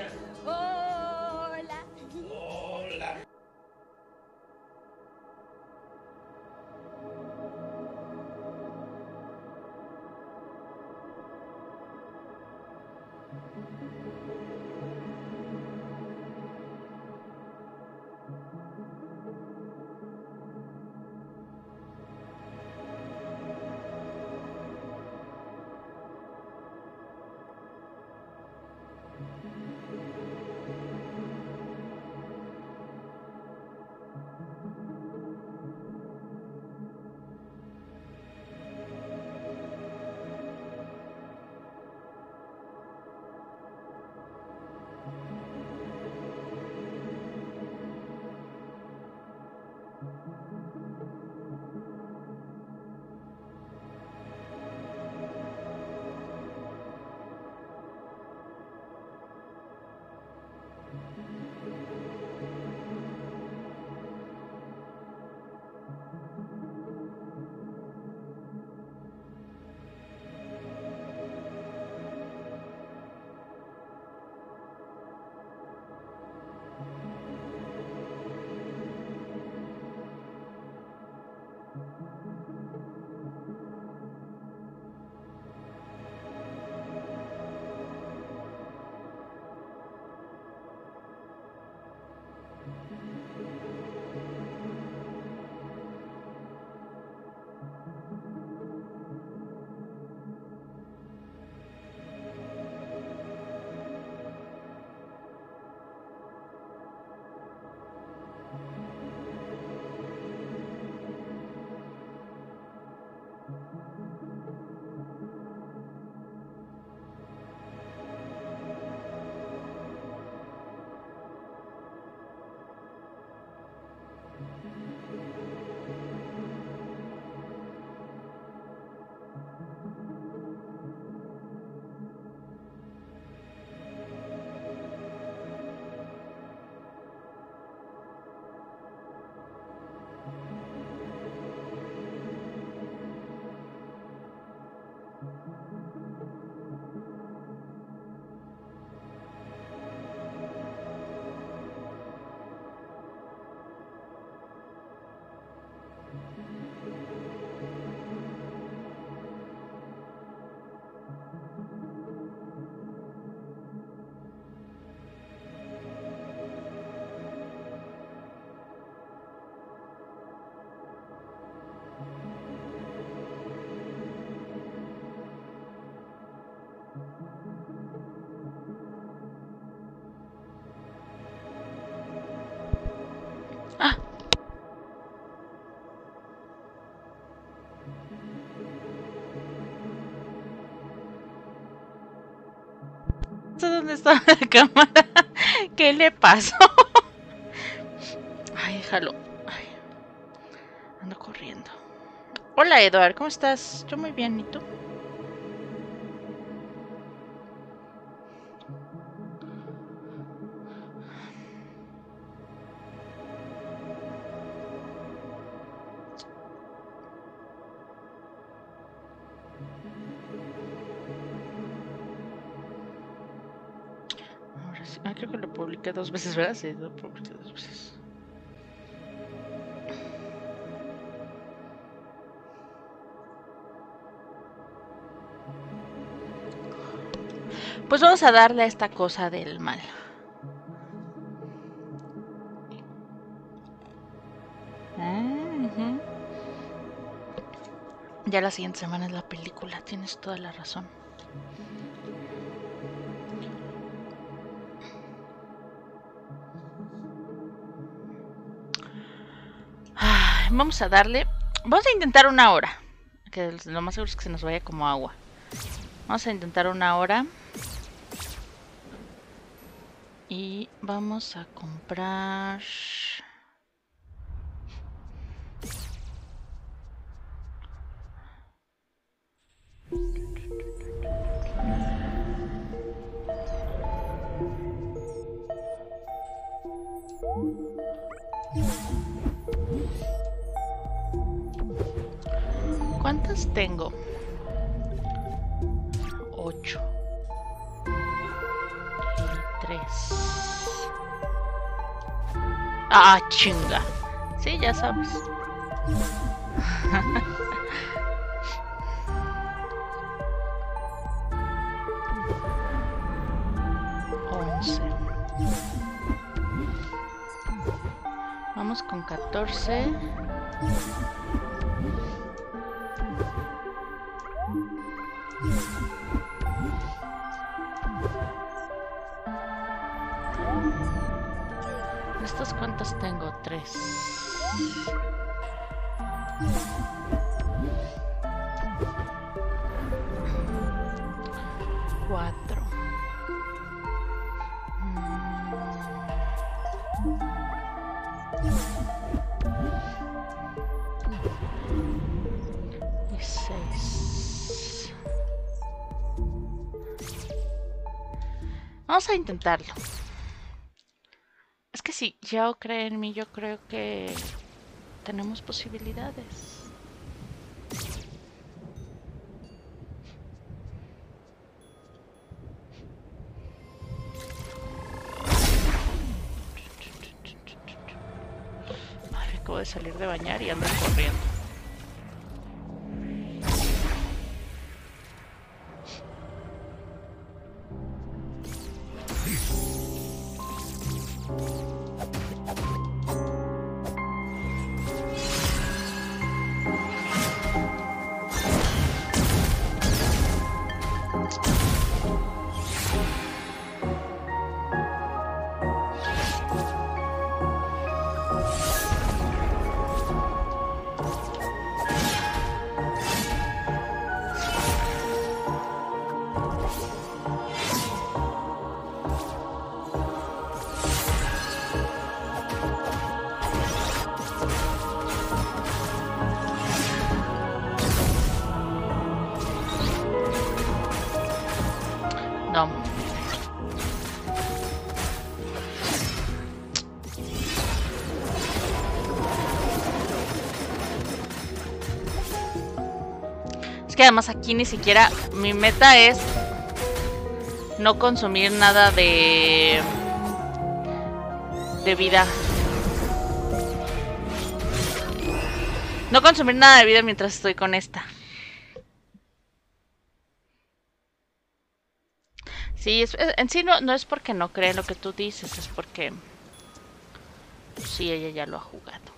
Yes. Dónde estaba la cámara. ¿Qué le pasó? Ay, déjalo. Ando corriendo. Hola, Eduard, ¿cómo estás? Yo muy bien, ¿y tú? Dos veces, ¿verdad? Sí, dos veces. Pues vamos a darle a esta cosa del mal. Ya la siguiente semana es la película, tienes toda la razón. Vamos a darle. Vamos a intentar una hora. Que lo más seguro es que se nos vaya como agua. Vamos a intentar una hora. Y vamos a comprar. Ah, chinga. Sí, ya sabes. Once. Vamos con 14. Cuatro. Mm. Y seis. Vamos a intentarlo. Yao cree en mí, yo creo que tenemos posibilidades. Ay, acabo de salir de bañar y ando corriendo. Además aquí ni siquiera mi meta es no consumir nada de de vida. No consumir nada de vida mientras estoy con esta. Sí, en sí no, no es porque no cree lo que tú dices, es porque pues, sí, ella ya lo ha jugado.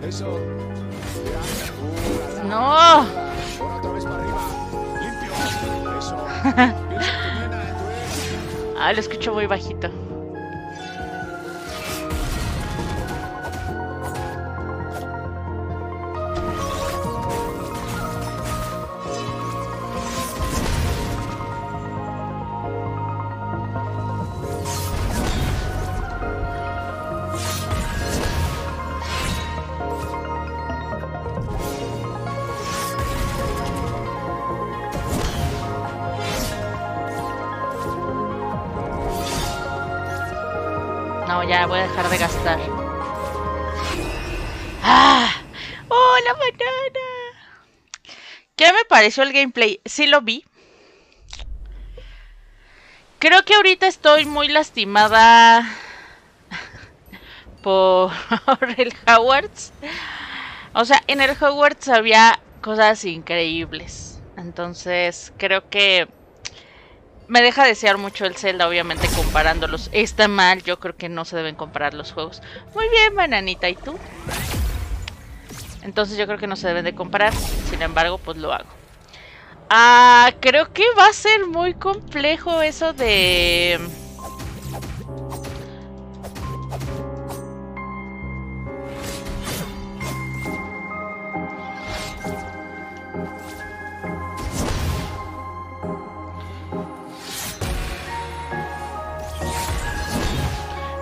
Tu ex. Ah, lo escucho muy bajito. Pareció el gameplay? Sí lo vi. Creo que ahorita estoy muy lastimada por el Hogwarts. O sea, en el Hogwarts había cosas increíbles. Entonces, creo que me deja desear mucho el Zelda, obviamente comparándolos. Está mal, yo creo que no se deben comparar los juegos. Muy bien, bananita, ¿y tú? Entonces yo creo que no se deben de comparar. Sin embargo, pues lo hago. Ah, creo que va a ser muy complejo eso de...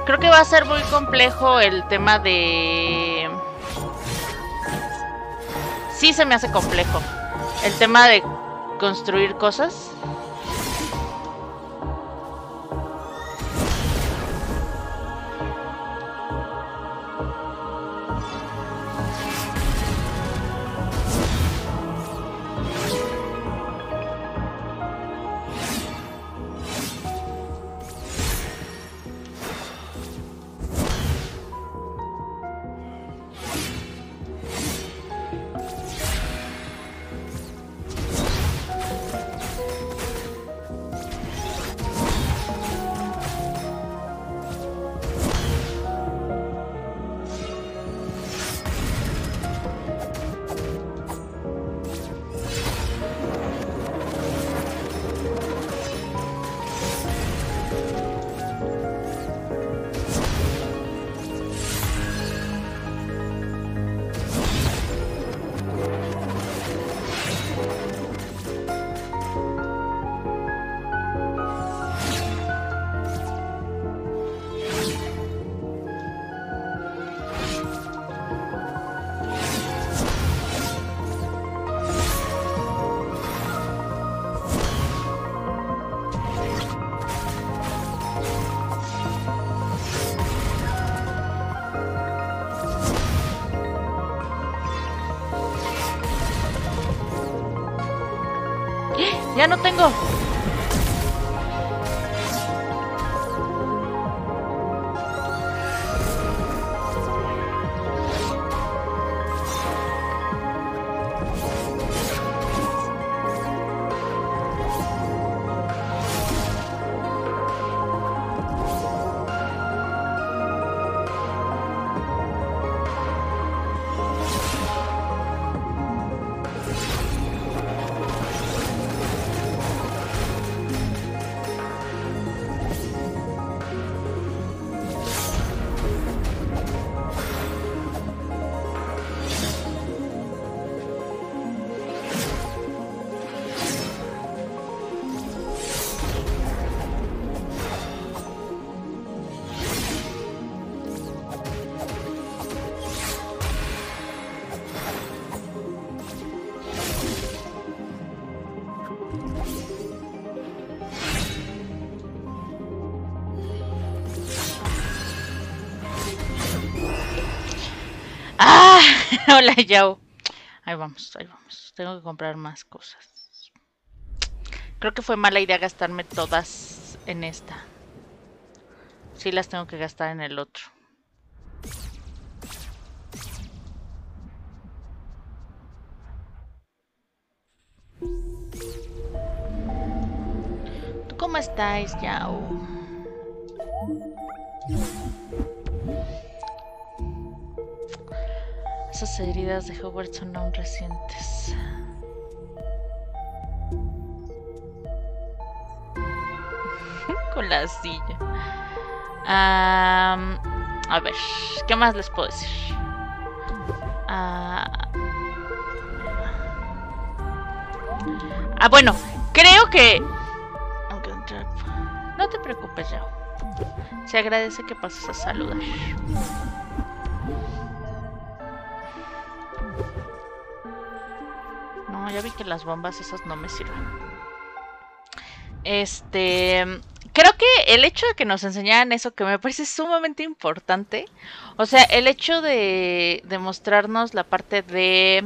Creo que va a ser muy complejo el tema de... Sí se me hace complejo. El tema de construir cosas. Hola, Yao. Ahí vamos, ahí vamos. Tengo que comprar más cosas. Creo que fue mala idea gastarme todas en esta. Sí las tengo que gastar en el otro. ¿Tú cómo estáis, Yao? Esas heridas de Hogwarts son aún recientes. Con la silla. A ver, ¿qué más les puedo decir? Ah, ah, bueno, creo que... No te preocupes, Yao. Se agradece que pases a saludar. Las bombas esas no me sirven. Este, creo que el hecho de que nos enseñaran eso, que me parece sumamente importante, o sea, el hecho de, de mostrarnos la parte de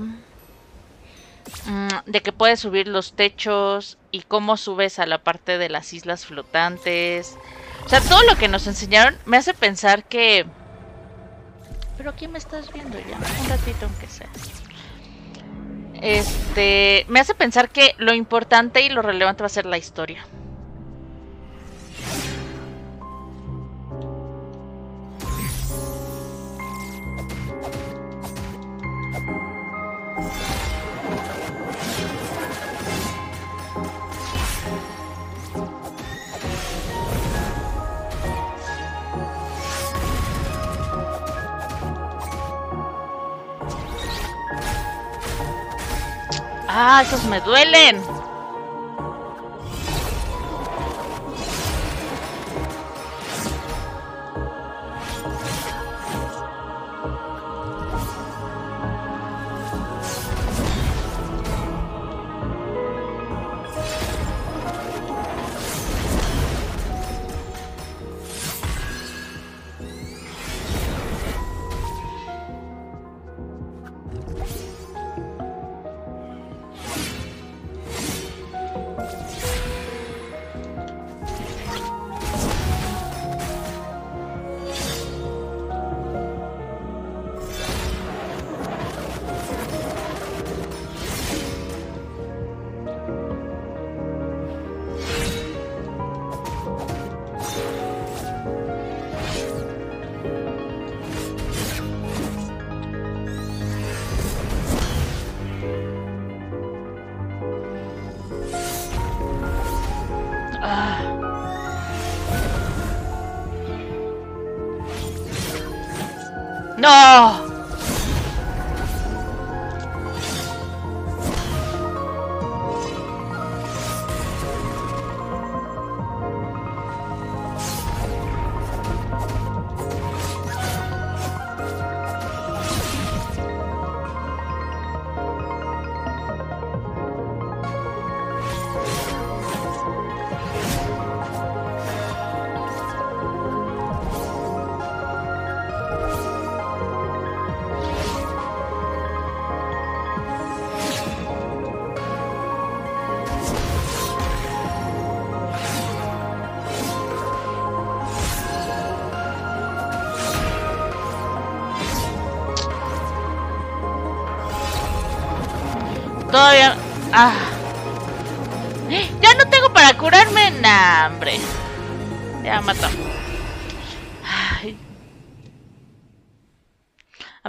mm, de que puedes subir los techos y cómo subes a la parte de las islas flotantes. O sea, todo lo que nos enseñaron me hace pensar que... Pero aquí me estás viendo ya, un ratito aunque sea. Este, me hace pensar que lo importante y lo relevante va a ser la historia. Ah, esos me duelen.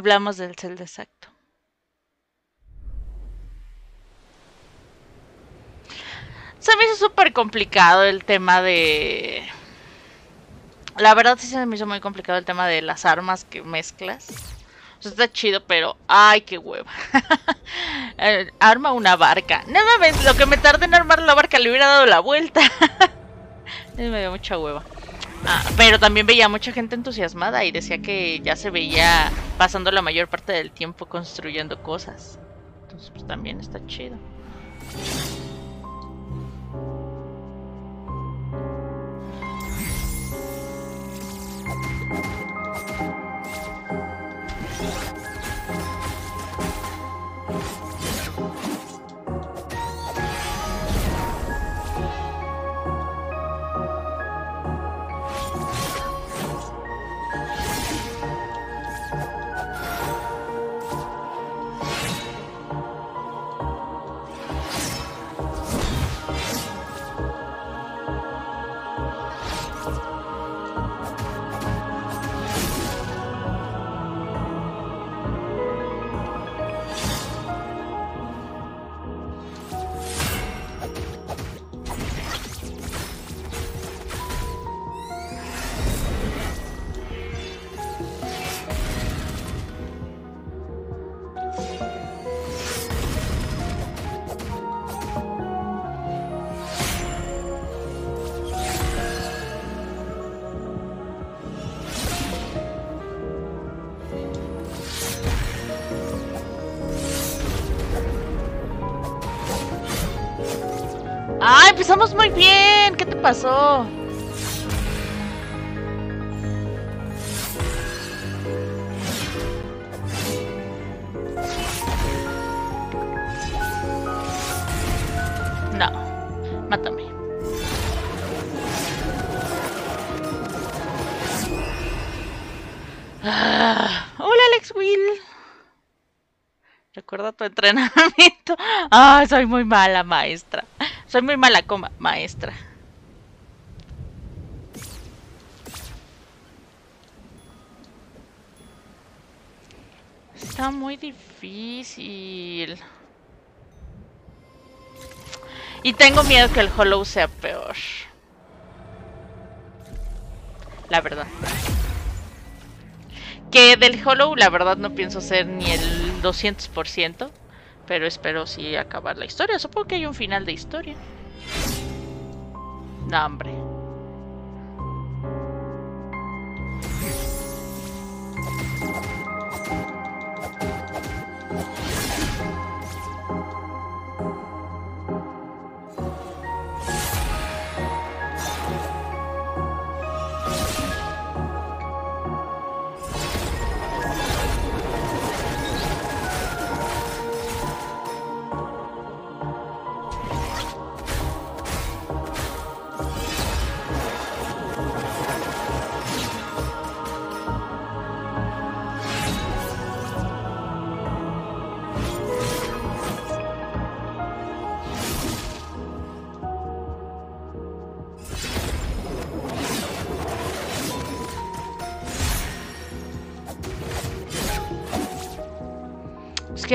Hablamos del celda exacto. Se me hizo súper complicado el tema de... La verdad sí se me hizo muy complicado el tema de las armas que mezclas. O está chido, pero... ¡Ay, qué hueva! Eh, arma una barca. No mames, lo que me tardé en armar la barca le hubiera dado la vuelta. me dio mucha hueva. Ah, pero también veía mucha gente entusiasmada y decía que ya se veía pasando la mayor parte del tiempo construyendo cosas. Entonces, pues también está chido. pasó? No, mátame. Ah, hola Alex Will. Recuerda tu entrenamiento. Ah, soy muy mala maestra. Soy muy mala coma, maestra. Está muy difícil. Y tengo miedo que el Hollow sea peor. La verdad. Que del Hollow, la verdad, no pienso ser ni el 200%. Pero espero sí acabar la historia. Supongo que hay un final de historia. No, hombre.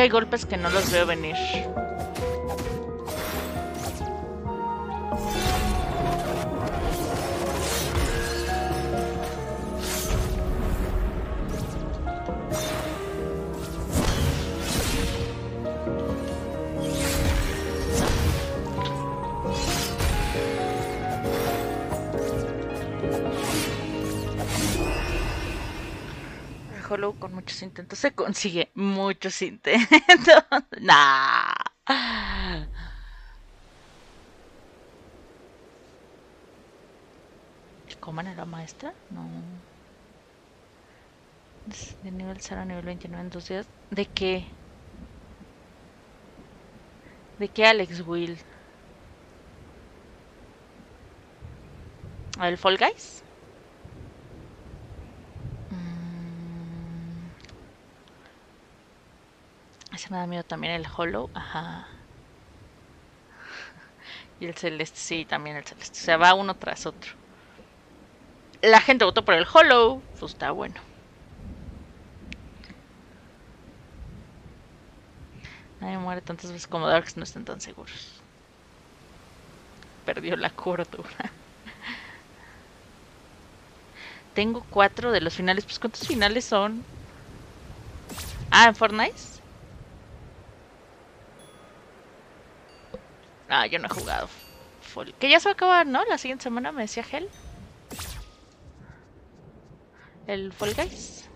Golpes que no los veo venir. Muchos intentos se consigue muchos intentos. nah. ¿Coman era maestra? No. De nivel 0 a nivel 29 en dos días. ¿De qué? ¿De qué Alex Will? ¿El Fall Guys? Mm. Ese me da miedo también el Hollow. Ajá. Y el Celeste, sí, también el Celeste. O sea, va uno tras otro. La gente votó por el Hollow. Pues está bueno. Nadie muere tantas veces como Darks, no están tan seguros. Perdió la cordura. Tengo cuatro de los finales. Pues, ¿cuántos finales son? Ah, en Fortnite. Ah, yo no he jugado. Que ya se va a acabar, ¿no? La siguiente semana me decía Hell. El Fall Guys.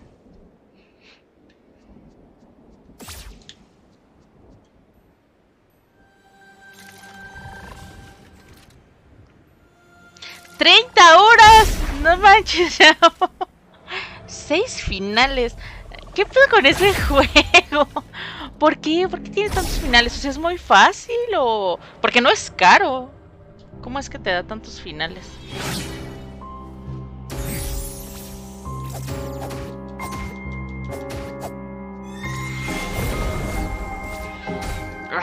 ¡30 horas! No manches. Seis finales. ¿Qué pedo con ese juego? ¿Por qué? ¿Por qué tiene tantos finales? O sea, ¿es muy fácil o...? Porque no es caro. ¿Cómo es que te da tantos finales?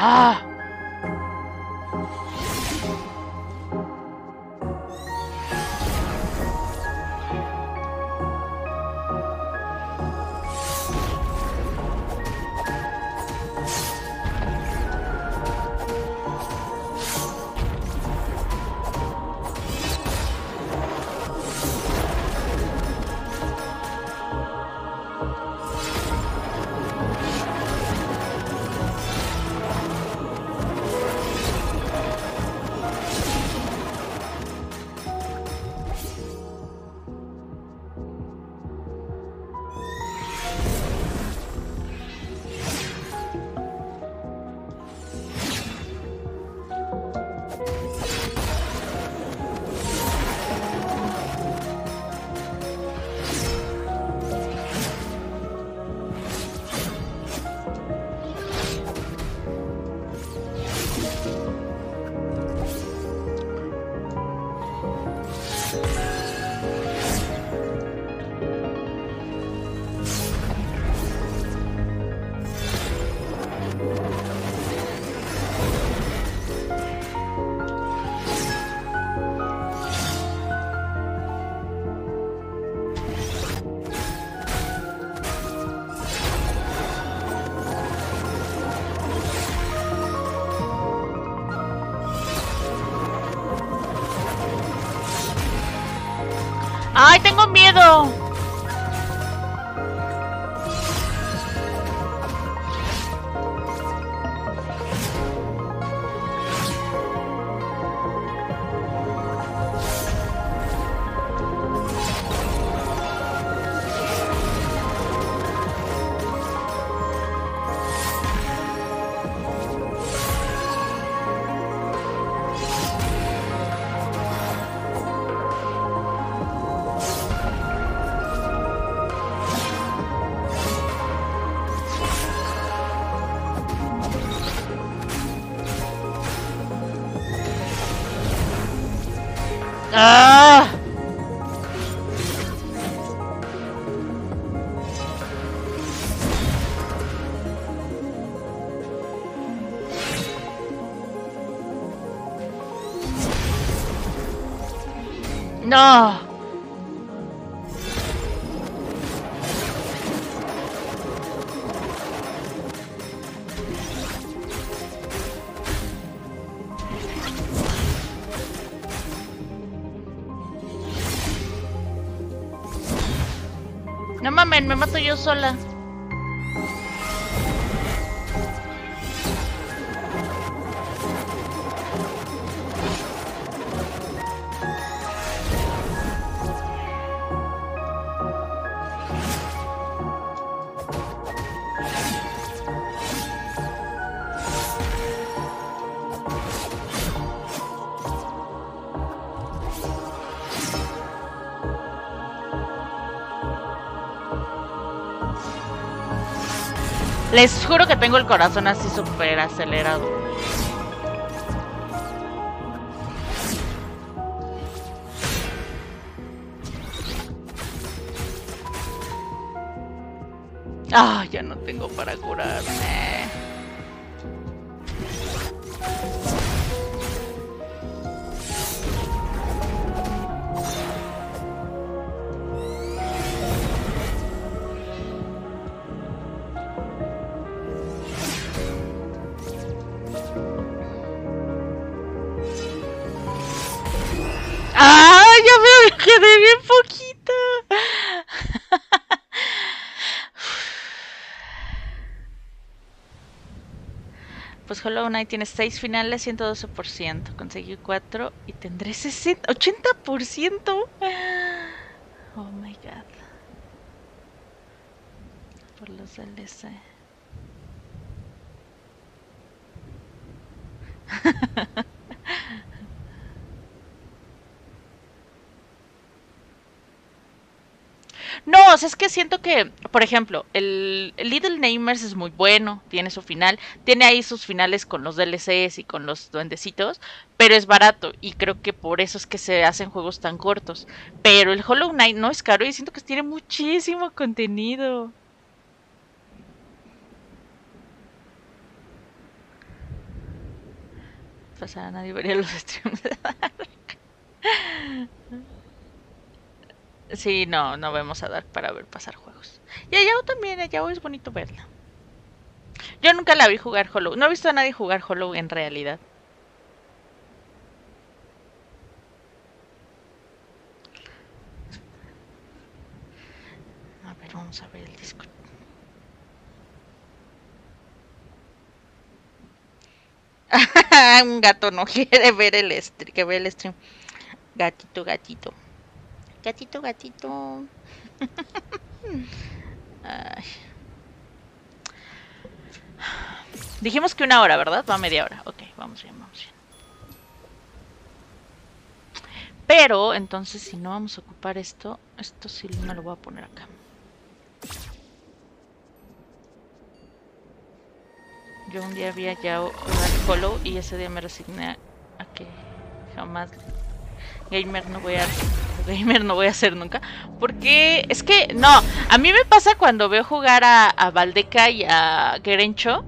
¡Ah! No. No mames, me mato yo sola. Tengo el corazón así súper acelerado. Ah, ya no tengo para curarme. Knight tiene 6 finales, 112%. Conseguí 4 y tendré 60, 80%. Oh my god. Por los DLC. No, o sea, es que siento que, por ejemplo, el Little Namers es muy bueno, tiene su final, tiene ahí sus finales con los DLCs y con los duendecitos, pero es barato y creo que por eso es que se hacen juegos tan cortos. Pero el Hollow Knight no es caro y siento que tiene muchísimo contenido. Pasar a nadie vería los streams. Sí, no, no vemos a Dark para ver pasar juegos. Y a Yao también, a Yao es bonito verla. Yo nunca la vi jugar Hollow. No he visto a nadie jugar Hollow en realidad. A ver, vamos a ver el Discord. Un gato no quiere ver el que ve el stream. Gatito, gatito. Gatito, gatito. Ay. Dijimos que una hora, ¿verdad? Va a media hora. Ok, vamos bien, vamos bien. Pero, entonces, si no vamos a ocupar esto, esto sí me lo voy a poner acá. Yo un día vi a y ese día me resigné a que jamás gamer no voy a gamer no voy a hacer nunca porque es que no a mí me pasa cuando veo jugar a, a Valdeca y a Gerencho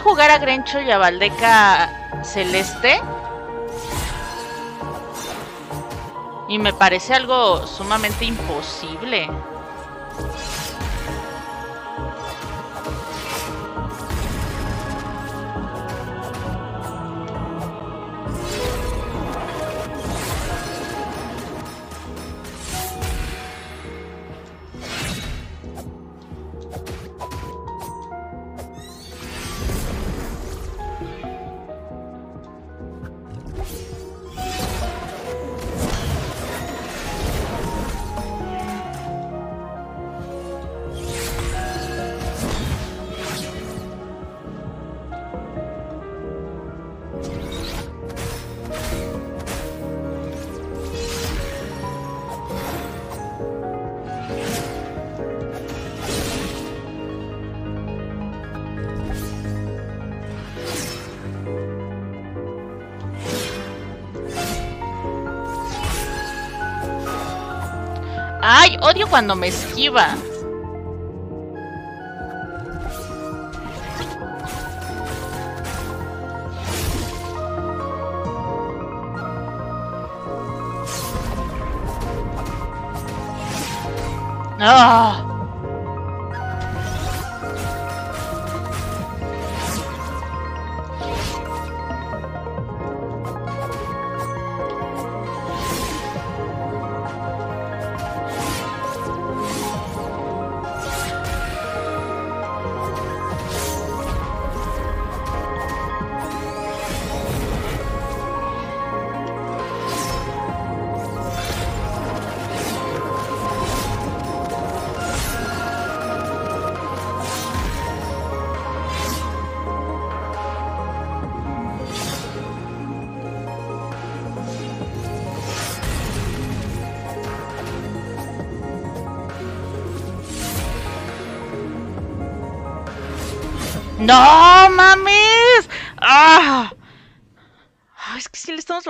Jugar a Grencho y a Valdeca Celeste. Y me parece algo sumamente imposible. Cuando me esquiva. Ah.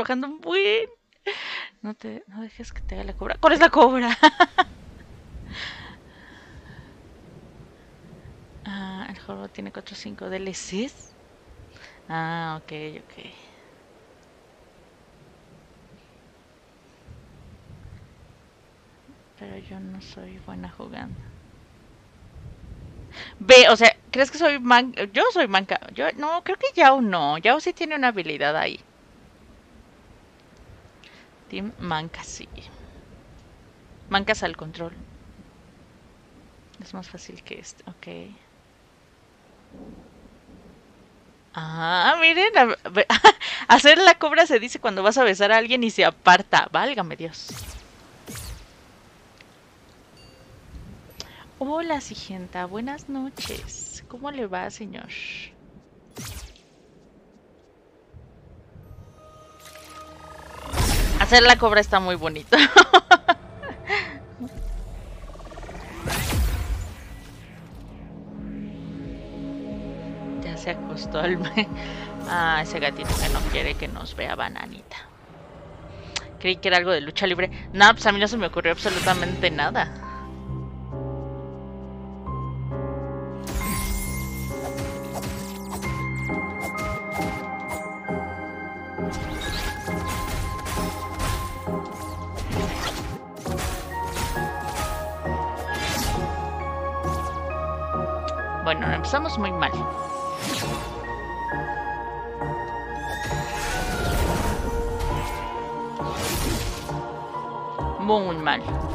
Sí le estamos bajando un buen. No te no dejes que te haga la cobra. ¿Cuál es la cobra? ah, el juego tiene 4 o 5 DLCs. Ah, ok, ok. Pero yo no soy buena jugando. Ve, o sea, ¿crees que soy man? Yo soy manca. Yo no, creo que Yao no. Yao sí tiene una habilidad ahí. Team Manca sí. Mancas al control. Es más fácil que este, ok. Ah, miren, hacer la cobra se dice cuando vas a besar a alguien y se aparta. Válgame Dios. Hola, Sigenta. Buenas noches. ¿Cómo le va, señor? Hacer la cobra está muy bonito. ya se acostó el... Ah, ese gatito que no quiere que nos vea bananita. Creí que era algo de lucha libre. No, pues a mí no se me ocurrió absolutamente nada. Empezamos muy mal. Muy mal.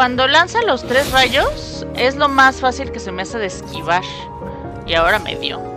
Cuando lanza los tres rayos, es lo más fácil que se me hace de esquivar. Y ahora me dio.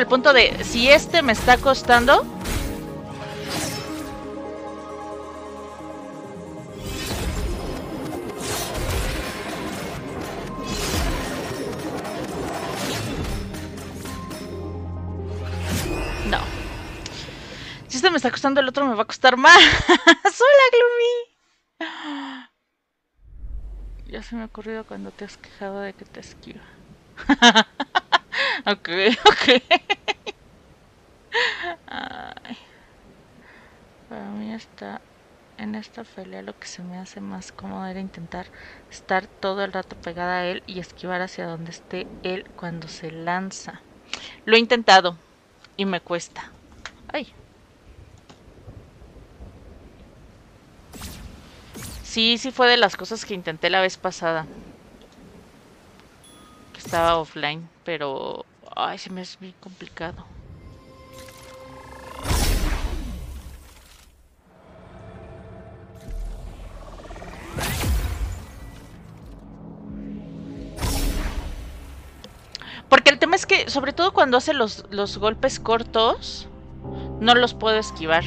Al punto de si este me está costando. No. Si este me está costando, el otro me va a costar más. Hola, Gloomy. Ya se me ha ocurrido cuando te has quejado de que te esquiva. Ok, ok. Ay. Para mí está pelea lo que se me hace más cómodo era intentar estar todo el rato pegada a él y esquivar hacia donde esté él cuando se lanza. Lo he intentado y me cuesta. Ay. Sí, sí fue de las cosas que intenté la vez pasada. Que estaba offline, pero Ay, se me es muy complicado. Sobre todo cuando hace los, los golpes cortos, no los puedo esquivar.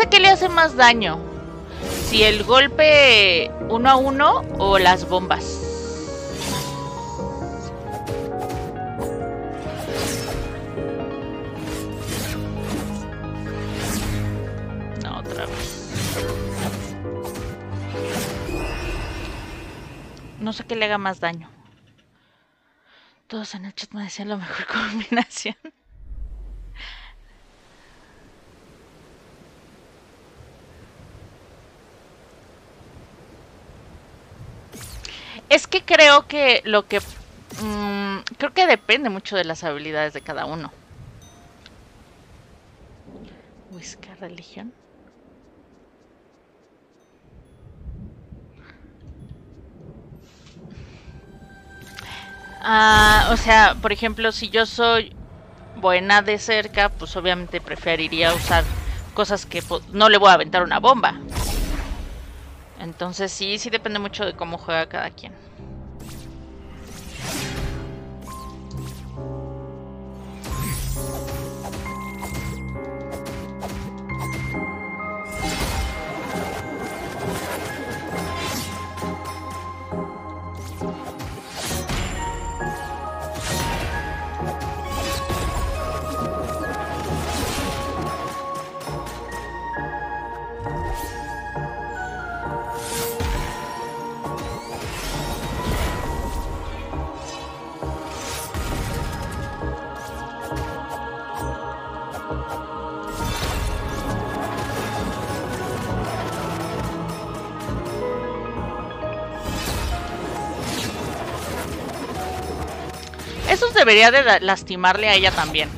Sé qué le hace más daño. Si el golpe uno a uno o las bombas. No, otra vez. No sé qué le haga más daño. Todos en el chat me decían la mejor combinación. Es que creo que lo que... mmm, creo que depende mucho de las habilidades de cada uno. Buscar religión. Ah, o sea, por ejemplo, si yo soy buena de cerca, pues obviamente preferiría usar cosas que no le voy a aventar una bomba. Entonces sí, sí depende mucho de cómo juega cada quien. Debería de la- lastimarle a ella también.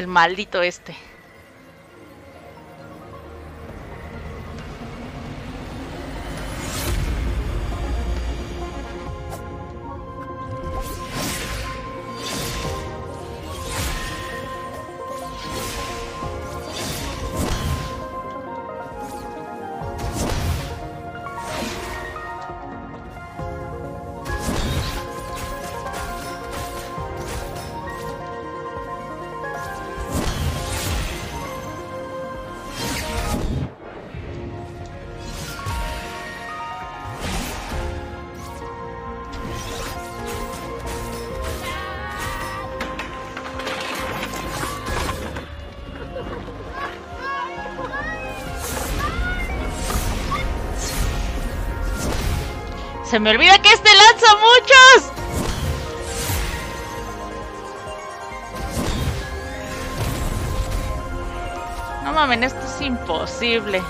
El maldito este. Se me olvida que este lanza muchos. No mames, esto es imposible.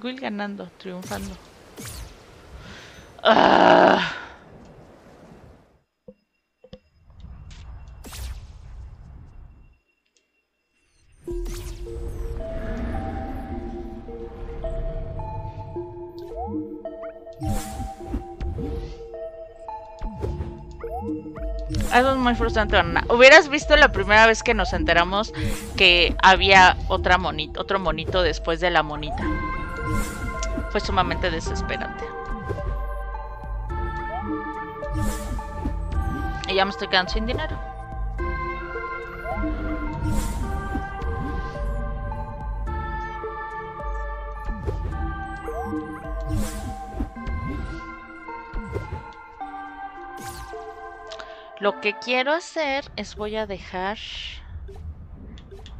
Will ganando, triunfando. Ah. Es muy frustrante, Ana. Hubieras visto la primera vez que nos enteramos que había otra monito, otro monito después de la monita. Fue sumamente desesperante. Y ya me estoy quedando sin dinero. Lo que quiero hacer es voy a dejar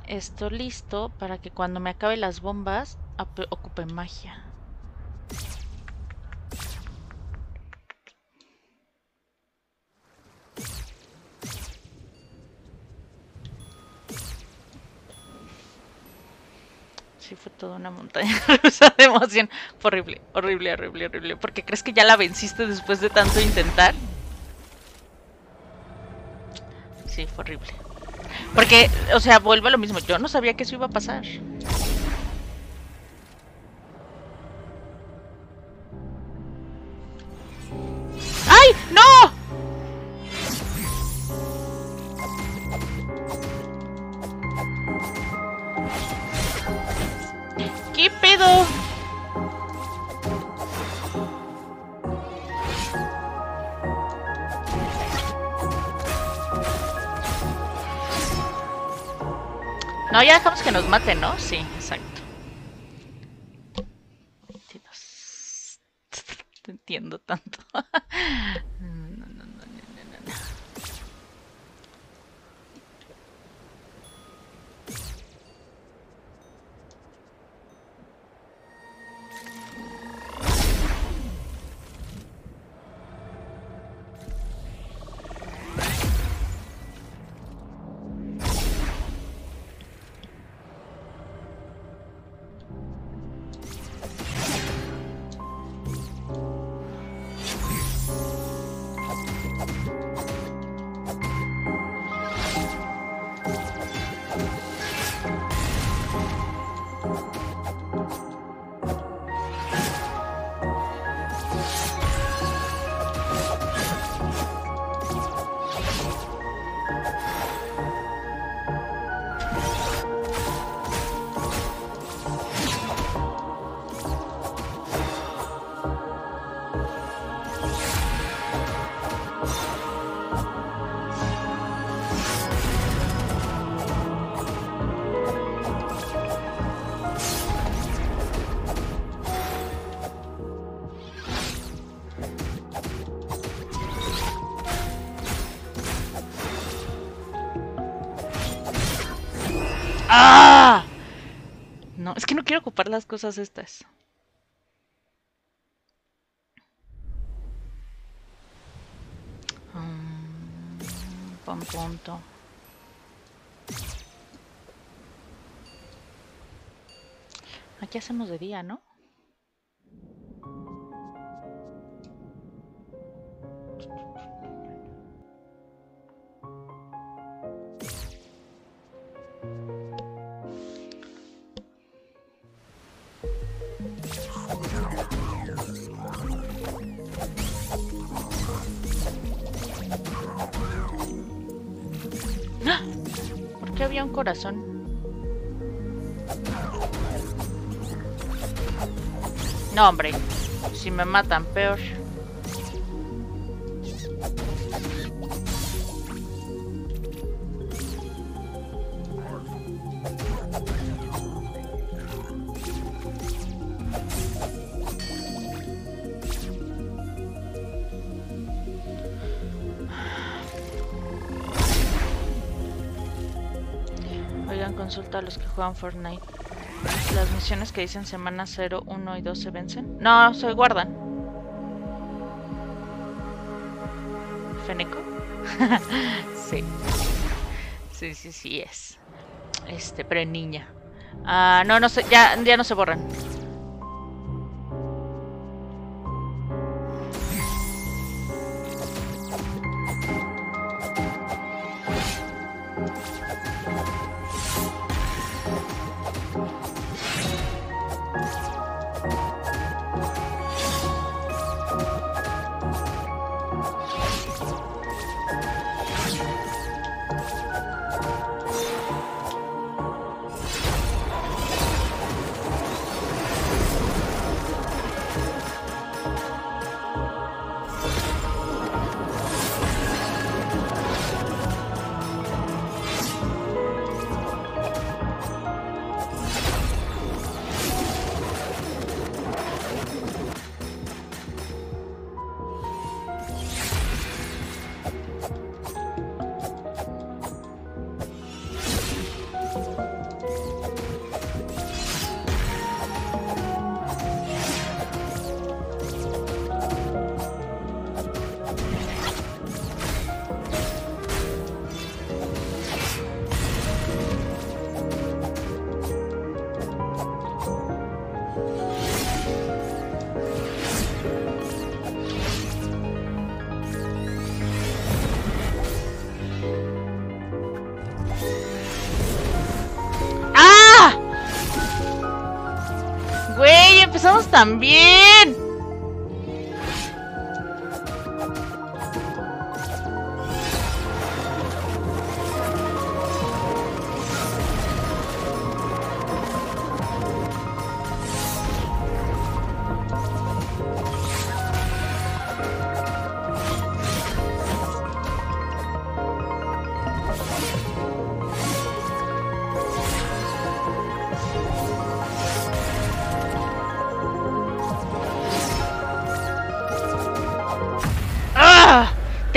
esto listo para que cuando me acabe las bombas ocupe magia. Sí, fue toda una montaña de emoción. Fue horrible, horrible, horrible, horrible. Porque crees que ya la venciste después de tanto intentar. Sí, fue horrible. Porque, o sea, vuelvo a lo mismo. Yo no sabía que eso iba a pasar. ¡No! ¿Qué pedo? No, ya dejamos que nos maten, ¿no? Sí, exacto. Dios. Te entiendo tanto. Ocupar las cosas estas. Mm, punto. Aquí hacemos de día, ¿no? ¿Por qué había un corazón? No, hombre. Si me matan, peor. Juegan Fortnite. Las misiones que dicen semana 0, 1 y 2 se vencen. No, se guardan. ¿Feneco? sí. Sí, sí, sí es. Este, pero en niña. Ah, no, no sé, ya, ya no se borran. Güey,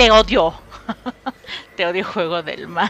Te odio. Te odio juego del mal.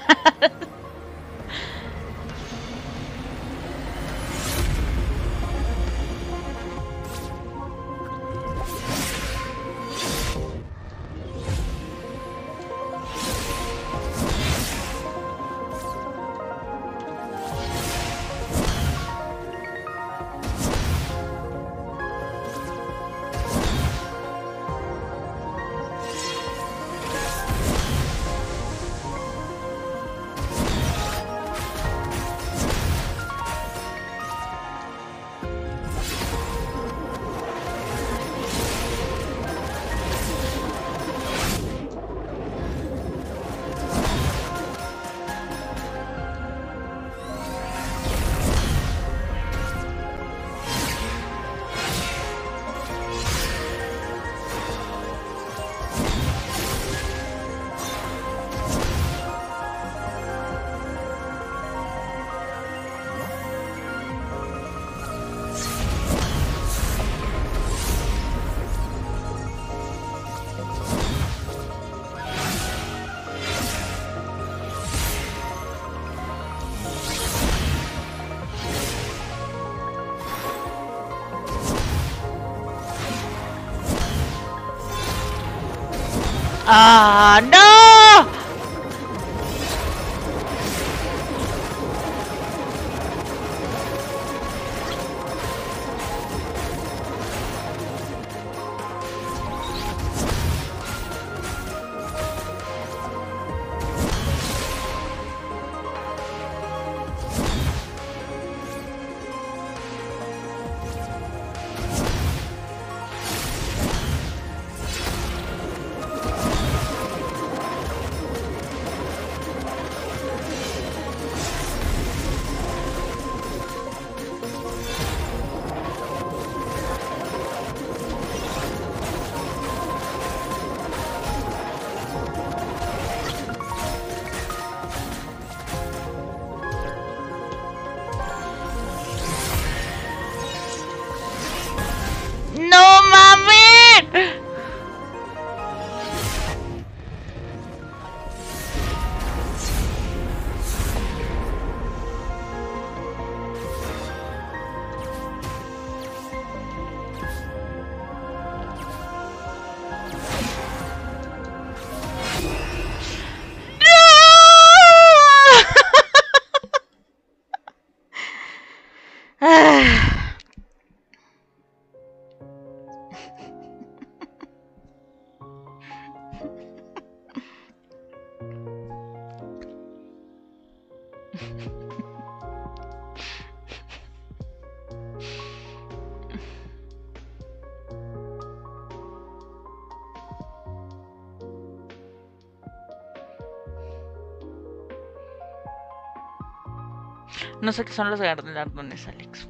No sé qué son los galardones, Alex.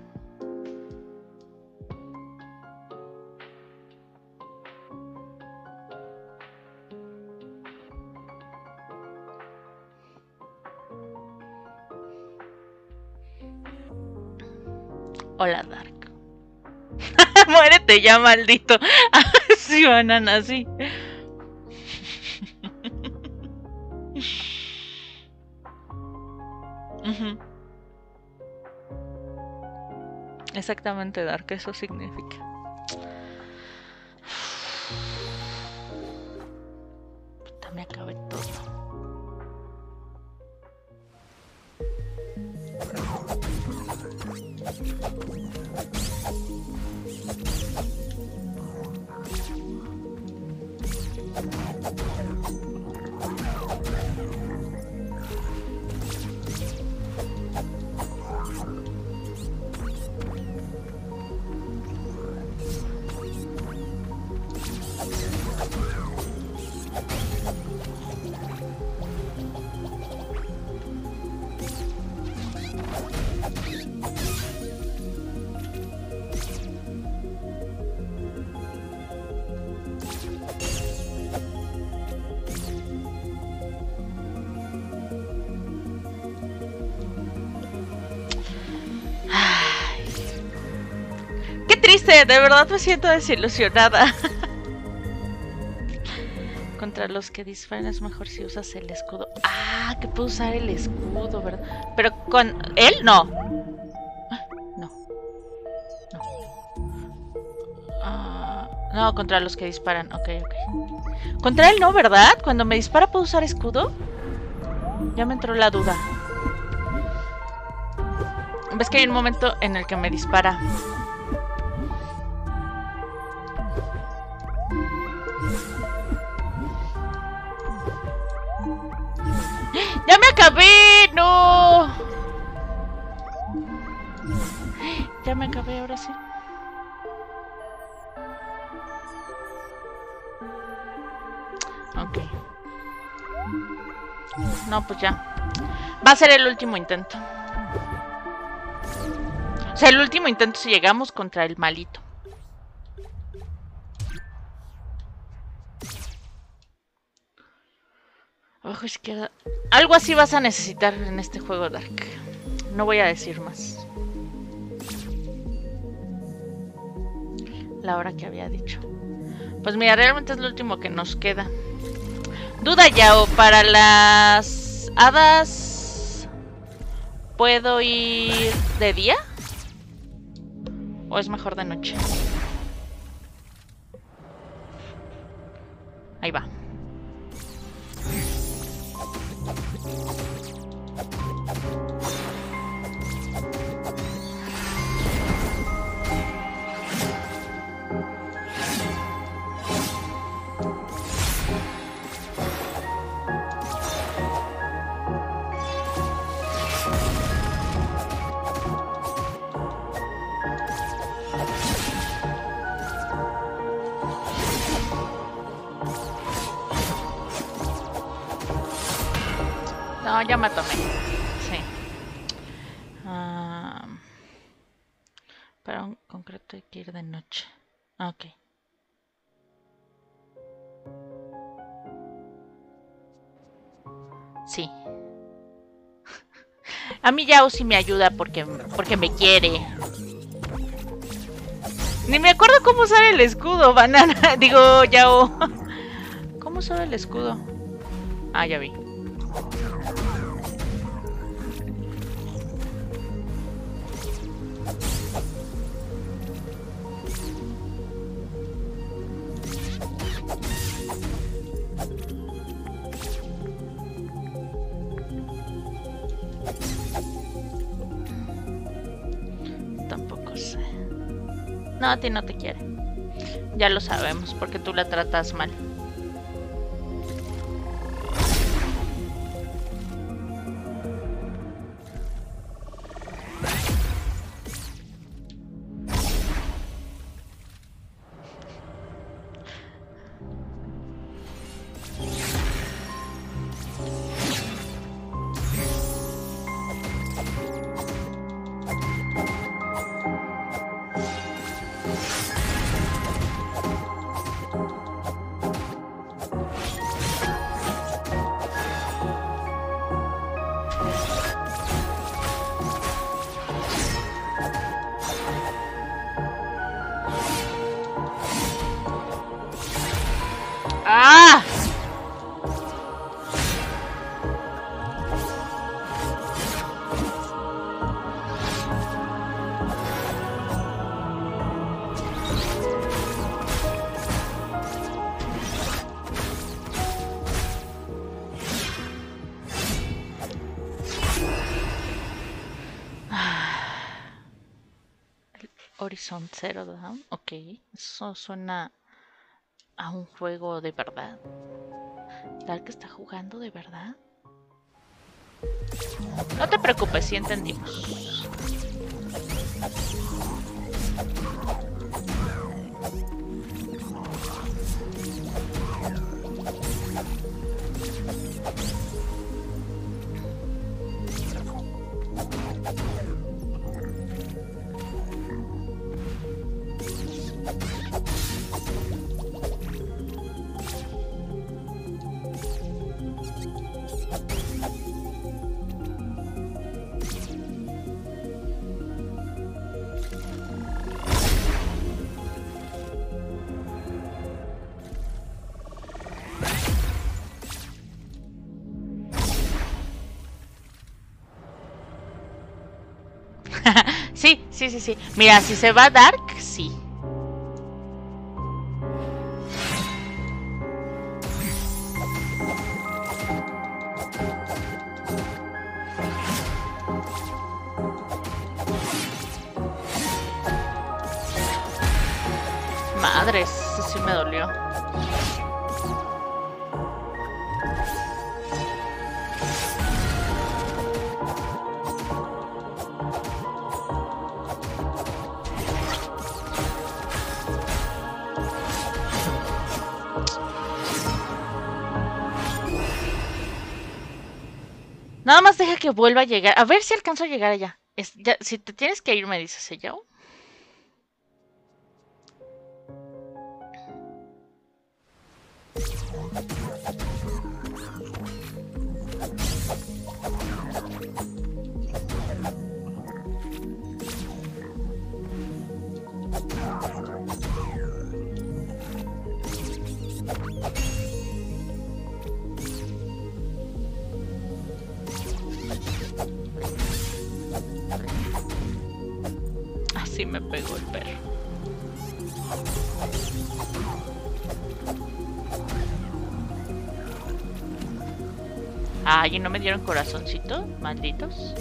Hola, Dark. Muérete ya, maldito. sí, banana, sí. Exactamente, Dark, eso significa. De verdad me siento desilusionada. Con Contra los que disparan es mejor si usas el escudo. Ah, que puedo usar el escudo, ¿verdad? Pero con él no. No. No. Ah, no, contra los que disparan. Ok, ok. Contra él no, ¿verdad? Cuando me dispara puedo usar escudo. Ya me entró la duda. Ves que hay un momento en el que me dispara. Pues ya. Va a ser el último intento. O sea, el último intento si llegamos contra el malito. Ojo izquierda. Algo así vas a necesitar en este juego, Dark. No voy a decir más. La hora que había dicho. Pues mira, realmente es lo último que nos queda. Duda ya, o para las hadas. ¿Puedo ir de día? ¿O es mejor de noche? Ya me tomé. Sí. Ah, para un concreto hay que ir de noche. Ah, Ok. Sí. A mí Yao sí me ayuda porque, porque me quiere. Ni me acuerdo cómo usar el escudo, banana. Digo, Yao. ¿Cómo usar el escudo? Ah, ya vi. No, a ti no te quiere. Ya lo sabemos, porque tú la tratas mal. Zero Dawn, ok, eso suena a un juego de verdad. Dark está jugando de verdad. No te preocupes, sí entendimos. Sí, sí, sí. Mira, si se va Dark, sí. Que vuelva a llegar. A ver si alcanzo a llegar allá. Es- si te tienes que ir, me dices, ¿eh, pegó. Ay, ¿y no me dieron corazoncito? Malditos.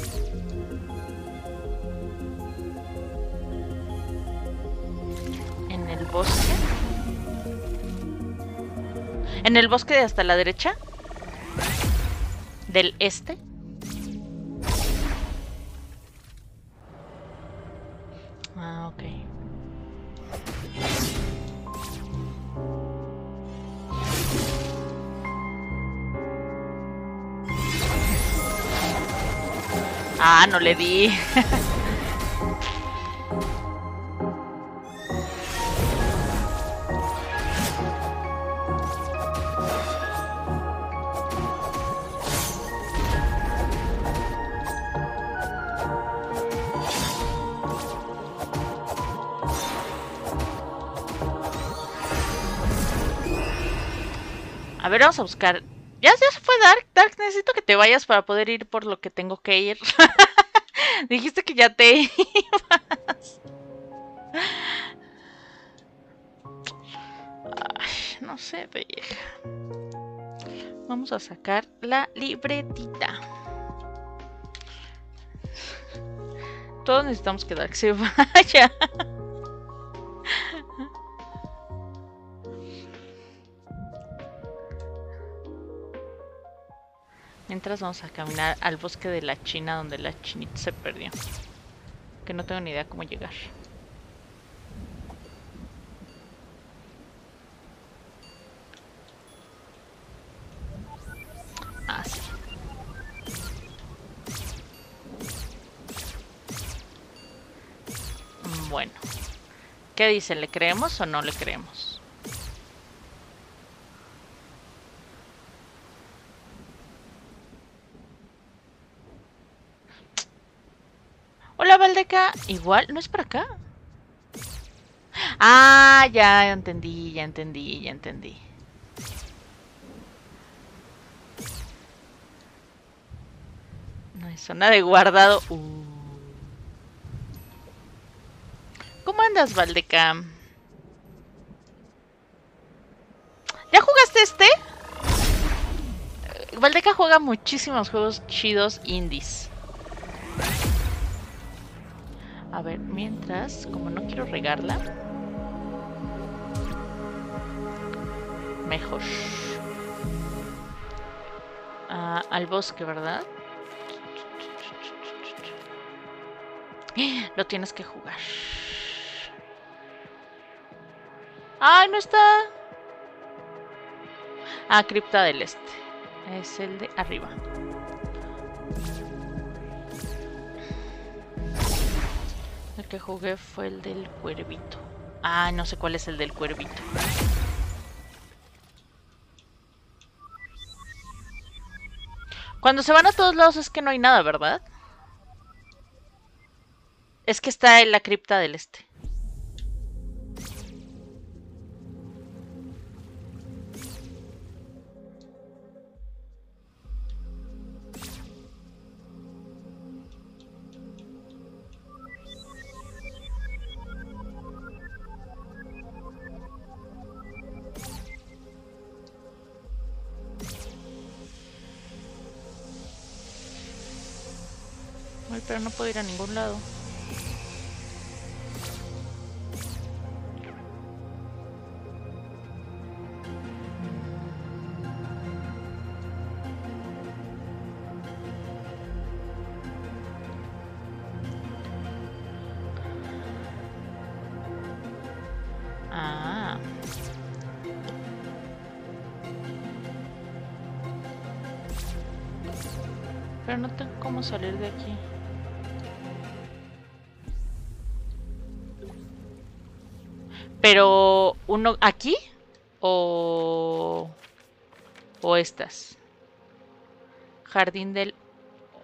En el bosque. En el bosque de hasta la derecha. Del este. Ah, no le di. A ver, vamos a buscar. Ya, ya se fue Dark. Dark, necesito que te vayas para poder ir por lo que tengo que ir. Dijiste que ya te ibas. No sé, vieja. Vamos a sacar la libretita. Todos necesitamos que se vaya. Mientras vamos a caminar al bosque de la China donde la chinita se perdió. Que no tengo ni idea cómo llegar. Ah, sí. Bueno. ¿Qué dice? ¿Le creemos o no le creemos? Hola, Valdeca. Igual, ¿no es para acá? Ah, ya entendí, ya entendí, ya entendí. No hay zona de guardado. Uh. ¿Cómo andas, Valdeca? ¿Ya jugaste este? Valdeca juega muchísimos juegos chidos indies. A ver, mientras, como no quiero regarla, mejor. Ah, al bosque, ¿verdad? Lo tienes que jugar. ¡Ay, no está! Ah, Cripta del Este. Es el de arriba. Que jugué fue el del cuervito. Ah, no sé cuál es el del cuervito. Cuando se van a todos lados es que no hay nada, ¿verdad? Es que está en la cripta del este. Pero no puedo ir a ningún lado. Ah. Pero no tengo cómo salir de aquí. Pero uno aquí o o estas. Jardín del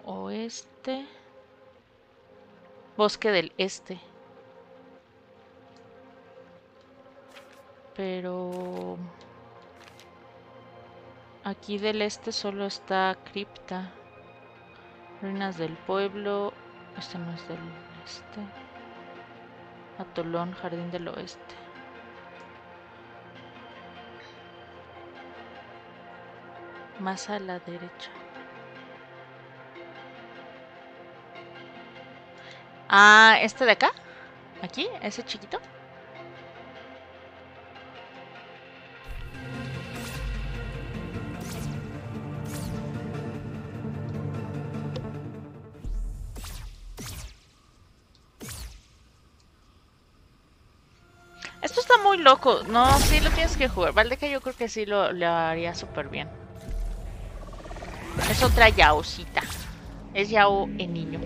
oeste. Bosque del este. Pero aquí del este solo está cripta. Ruinas del pueblo. Este no es del este. Atolón, Jardín del Oeste. Más a la derecha. Ah, este de acá. Aquí, ese chiquito. Esto está muy loco. No, sí lo tienes que jugar. Valdeca yo creo que sí lo, lo haría súper bien. Es otra yaocita. Es yao en niño.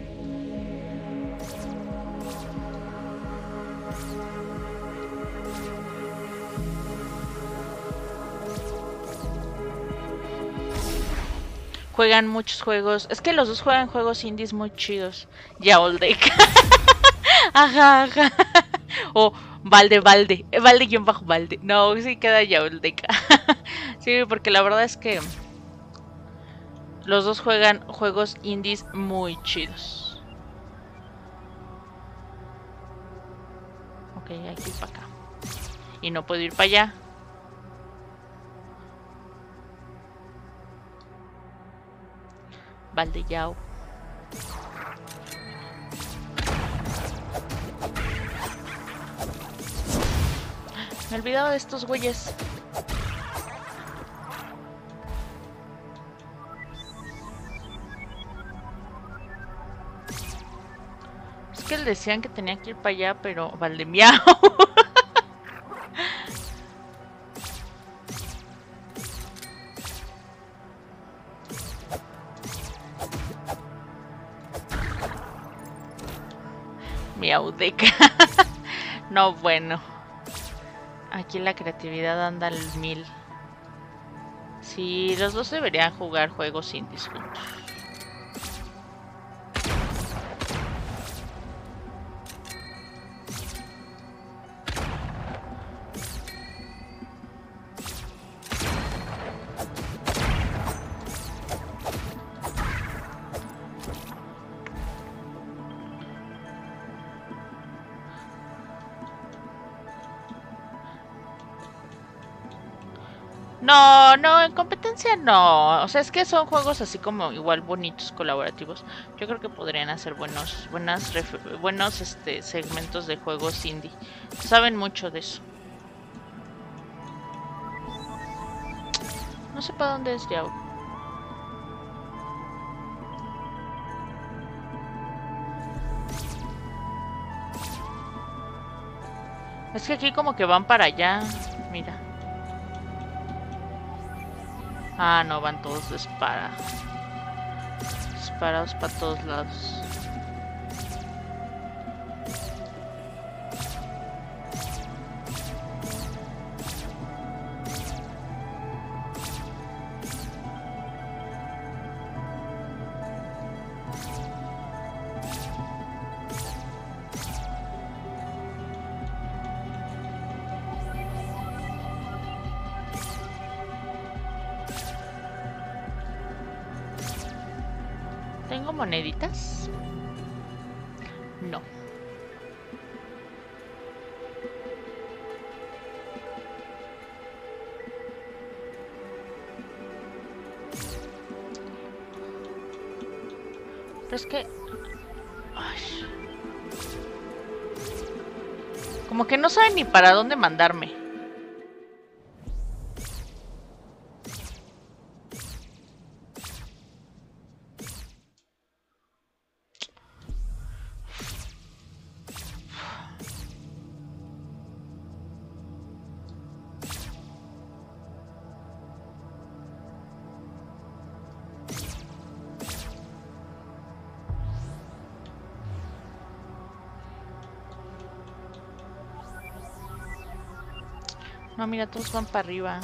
Juegan muchos juegos. Es que los dos juegan juegos indies muy chidos. Yaoldeca. ajá, ajá. O Valde, Valde. Valde guion bajo Valde. No, sí queda Yaoldeca. sí, porque la verdad es que los dos juegan juegos indies muy chidos. Ok, aquí para acá. Y no puedo ir para allá. Valdeyao. Me he olvidado de estos güeyes. Decían que tenía que ir para allá, pero Valdemiao. Miaudeca. no, bueno. Aquí la creatividad anda al mil. Sí, los dos deberían jugar juegos indies juntos. No. O sea, es que son juegos así como igual bonitos, colaborativos. Yo creo que podrían hacer buenos, buenas, buenos este, segmentos de juegos indie. Saben mucho de eso. No sé para dónde es Yao. Es que aquí como que van para allá. Mira. Ah, no, van todos disparados. Disparados para todos lados. Moneditas? No. Es que. Como que no saben ni para dónde mandarme. Mira, todos van para arriba.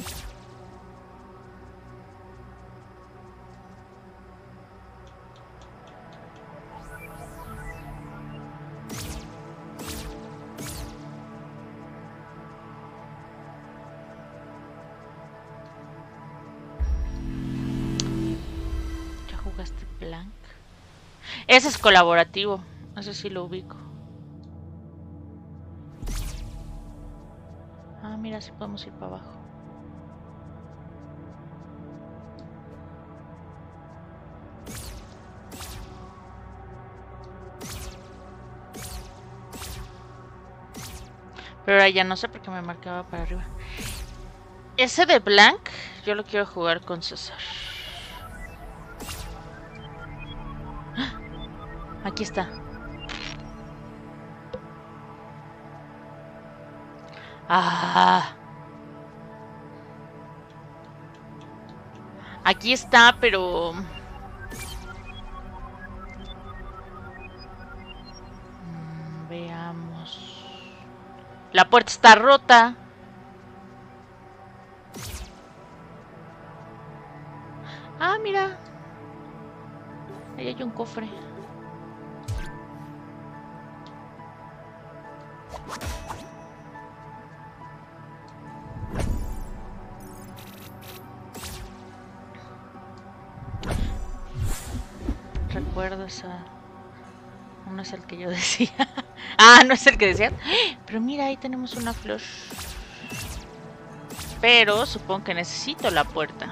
¿Ya jugaste Blank? Ese es colaborativo. Ese sí lo ubico. Mira, sí podemos ir para abajo. Pero ahora ya no sé por qué me marcaba para arriba. Ese de Blank, yo lo quiero jugar con César. Aquí está. Ah. Aquí está, pero... Mm, Veamos. La puerta está rota. Ah, mira. Ahí hay un cofre. No es el que yo decía. ah, no es el que decía. Pero mira, ahí tenemos una flor. Pero supongo que necesito la puerta.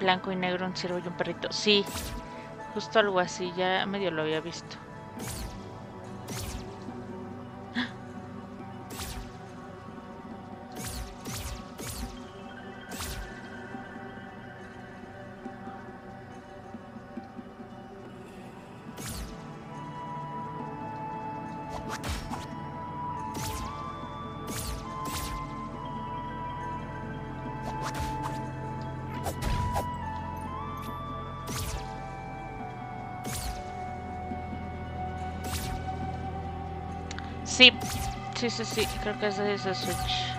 Blanco y negro, un ciervo y un perrito. Sí, justo algo así. Ya medio lo había visto. Sí, sí, creo que ese es el switch.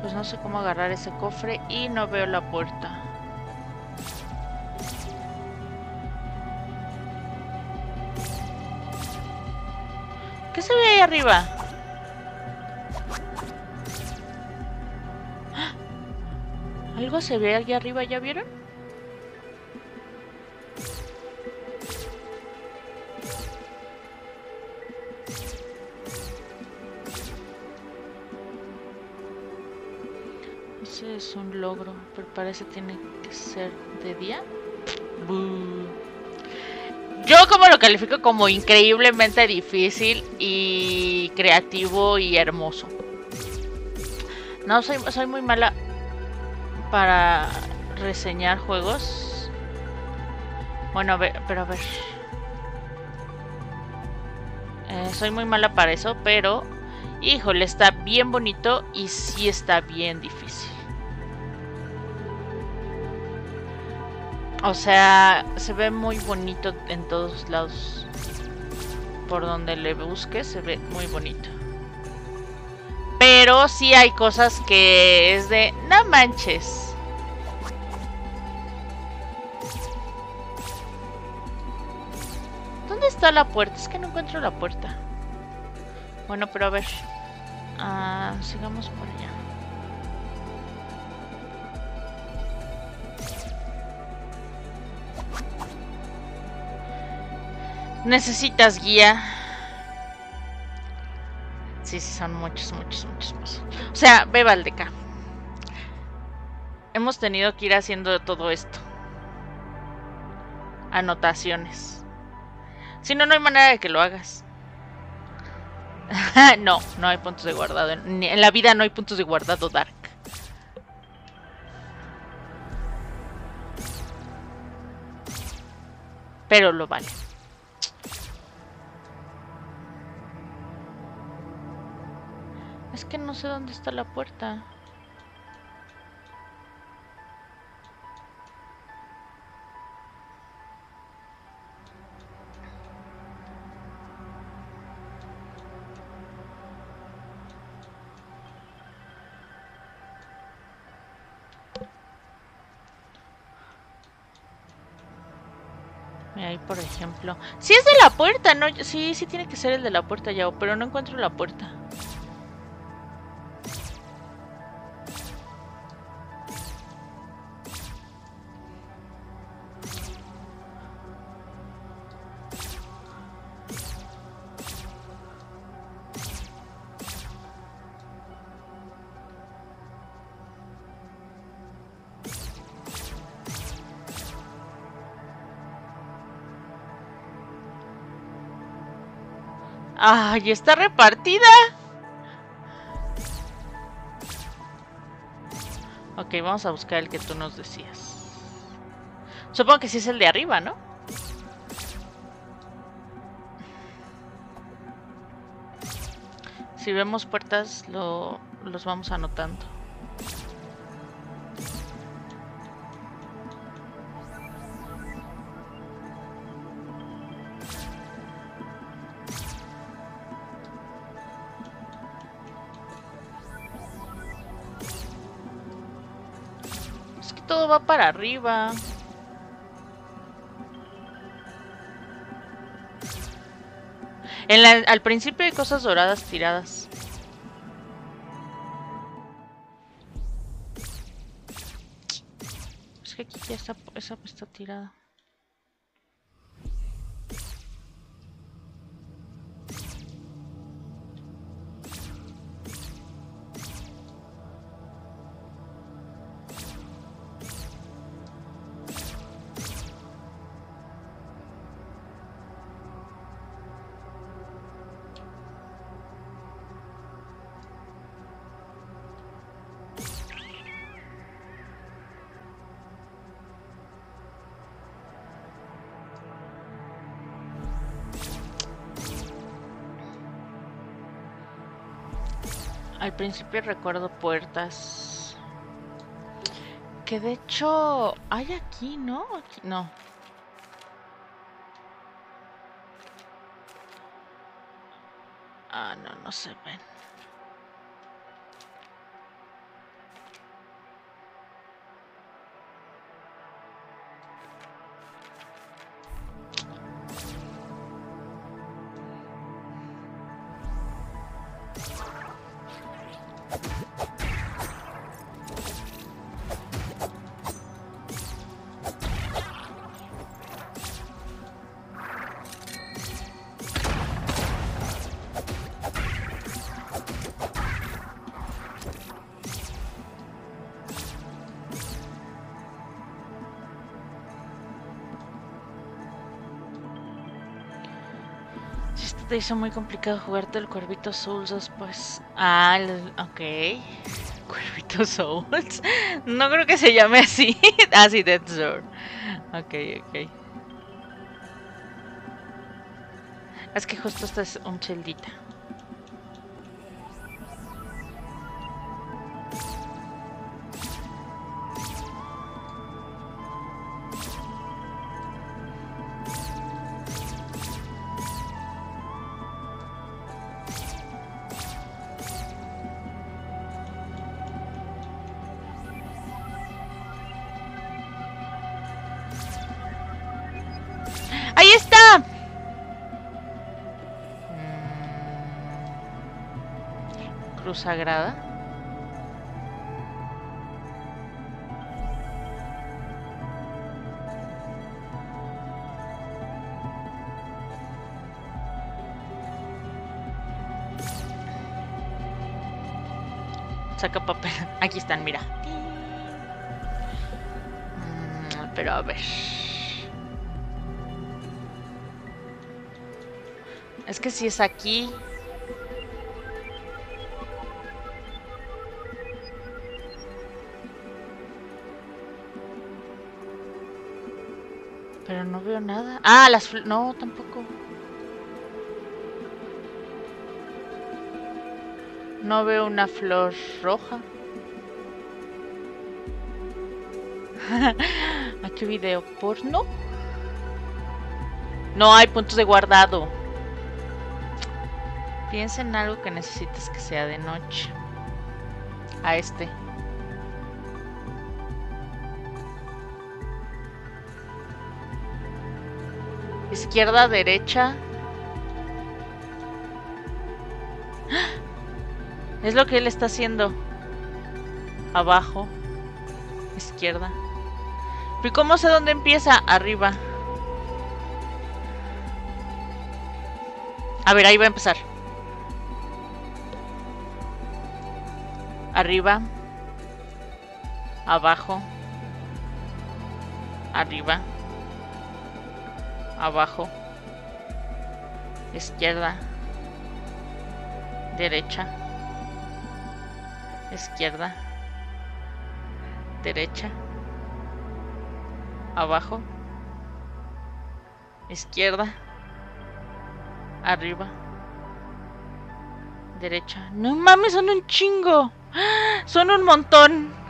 Pues no sé cómo agarrar ese cofre y no veo la puerta. ¿Qué se ve ahí arriba? Se ve allá arriba, ¿ya vieron? Ese es un logro, pero parece tiene que ser de día. Yo como lo califico como increíblemente difícil y creativo y hermoso. No, soy, soy muy mala para reseñar juegos. Bueno, a ver, pero a ver. Eh, soy muy mala para eso, pero... Híjole, está bien bonito y sí está bien difícil. O sea, se ve muy bonito en todos lados. Por donde le busques, se ve muy bonito. Pero sí hay cosas que es de... No manches. Está la puerta? Es que no encuentro la puerta. Bueno, pero a ver. Ah, sigamos por allá. Necesitas guía. Sí, sí, son muchos, muchos, muchos. muchos. O sea, ve Valdeca. Hemos tenido que ir haciendo todo esto. Anotaciones. Si no, no hay manera de que lo hagas. no, no hay puntos de guardado. En, la vida no hay puntos de guardado, Dark. Pero lo vale. Es que no sé dónde está la puerta. Ahí, por ejemplo. Sí es de la puerta, ¿no? Sí, sí tiene que ser el de la puerta, ya, pero no encuentro la puerta. ¡Ay, está repartida! Ok, vamos a buscar el que tú nos decías. Supongo que sí es el de arriba, ¿no? Si vemos puertas, lo, los vamos anotando. Arriba. En la- al principio hay cosas doradas tiradas. Es que aquí ya está, esa está tirada. Principio recuerdo puertas. Que de hecho hay aquí, ¿no? No. Ah, no, no se ven. Te hizo muy complicado jugarte el Cuervito Souls después. Ah, el- ok. Cuervito Souls. No creo que se llame así. ah, sí, Dead Zone. Ok, ok. Es que justo esta es un cheldita. sagrada. Saca papel. Aquí están, mira. Mm, pero a ver. Es que si es aquí, nada. Ah, las No, tampoco. No veo una flor roja. ¿A qué video? ¿Porno? No hay puntos de guardado. Piensa en algo que necesites que sea de noche. A este. Izquierda, derecha. Es lo que él está haciendo. Abajo. Izquierda. ¿Y cómo sé dónde empieza? Arriba. A ver, ahí va a empezar. Arriba. Abajo. Arriba. Abajo. Izquierda. Derecha. Izquierda. Derecha. Abajo. Izquierda. Arriba. Derecha. No mames, son un chingo. ¡Ah! Son un montón.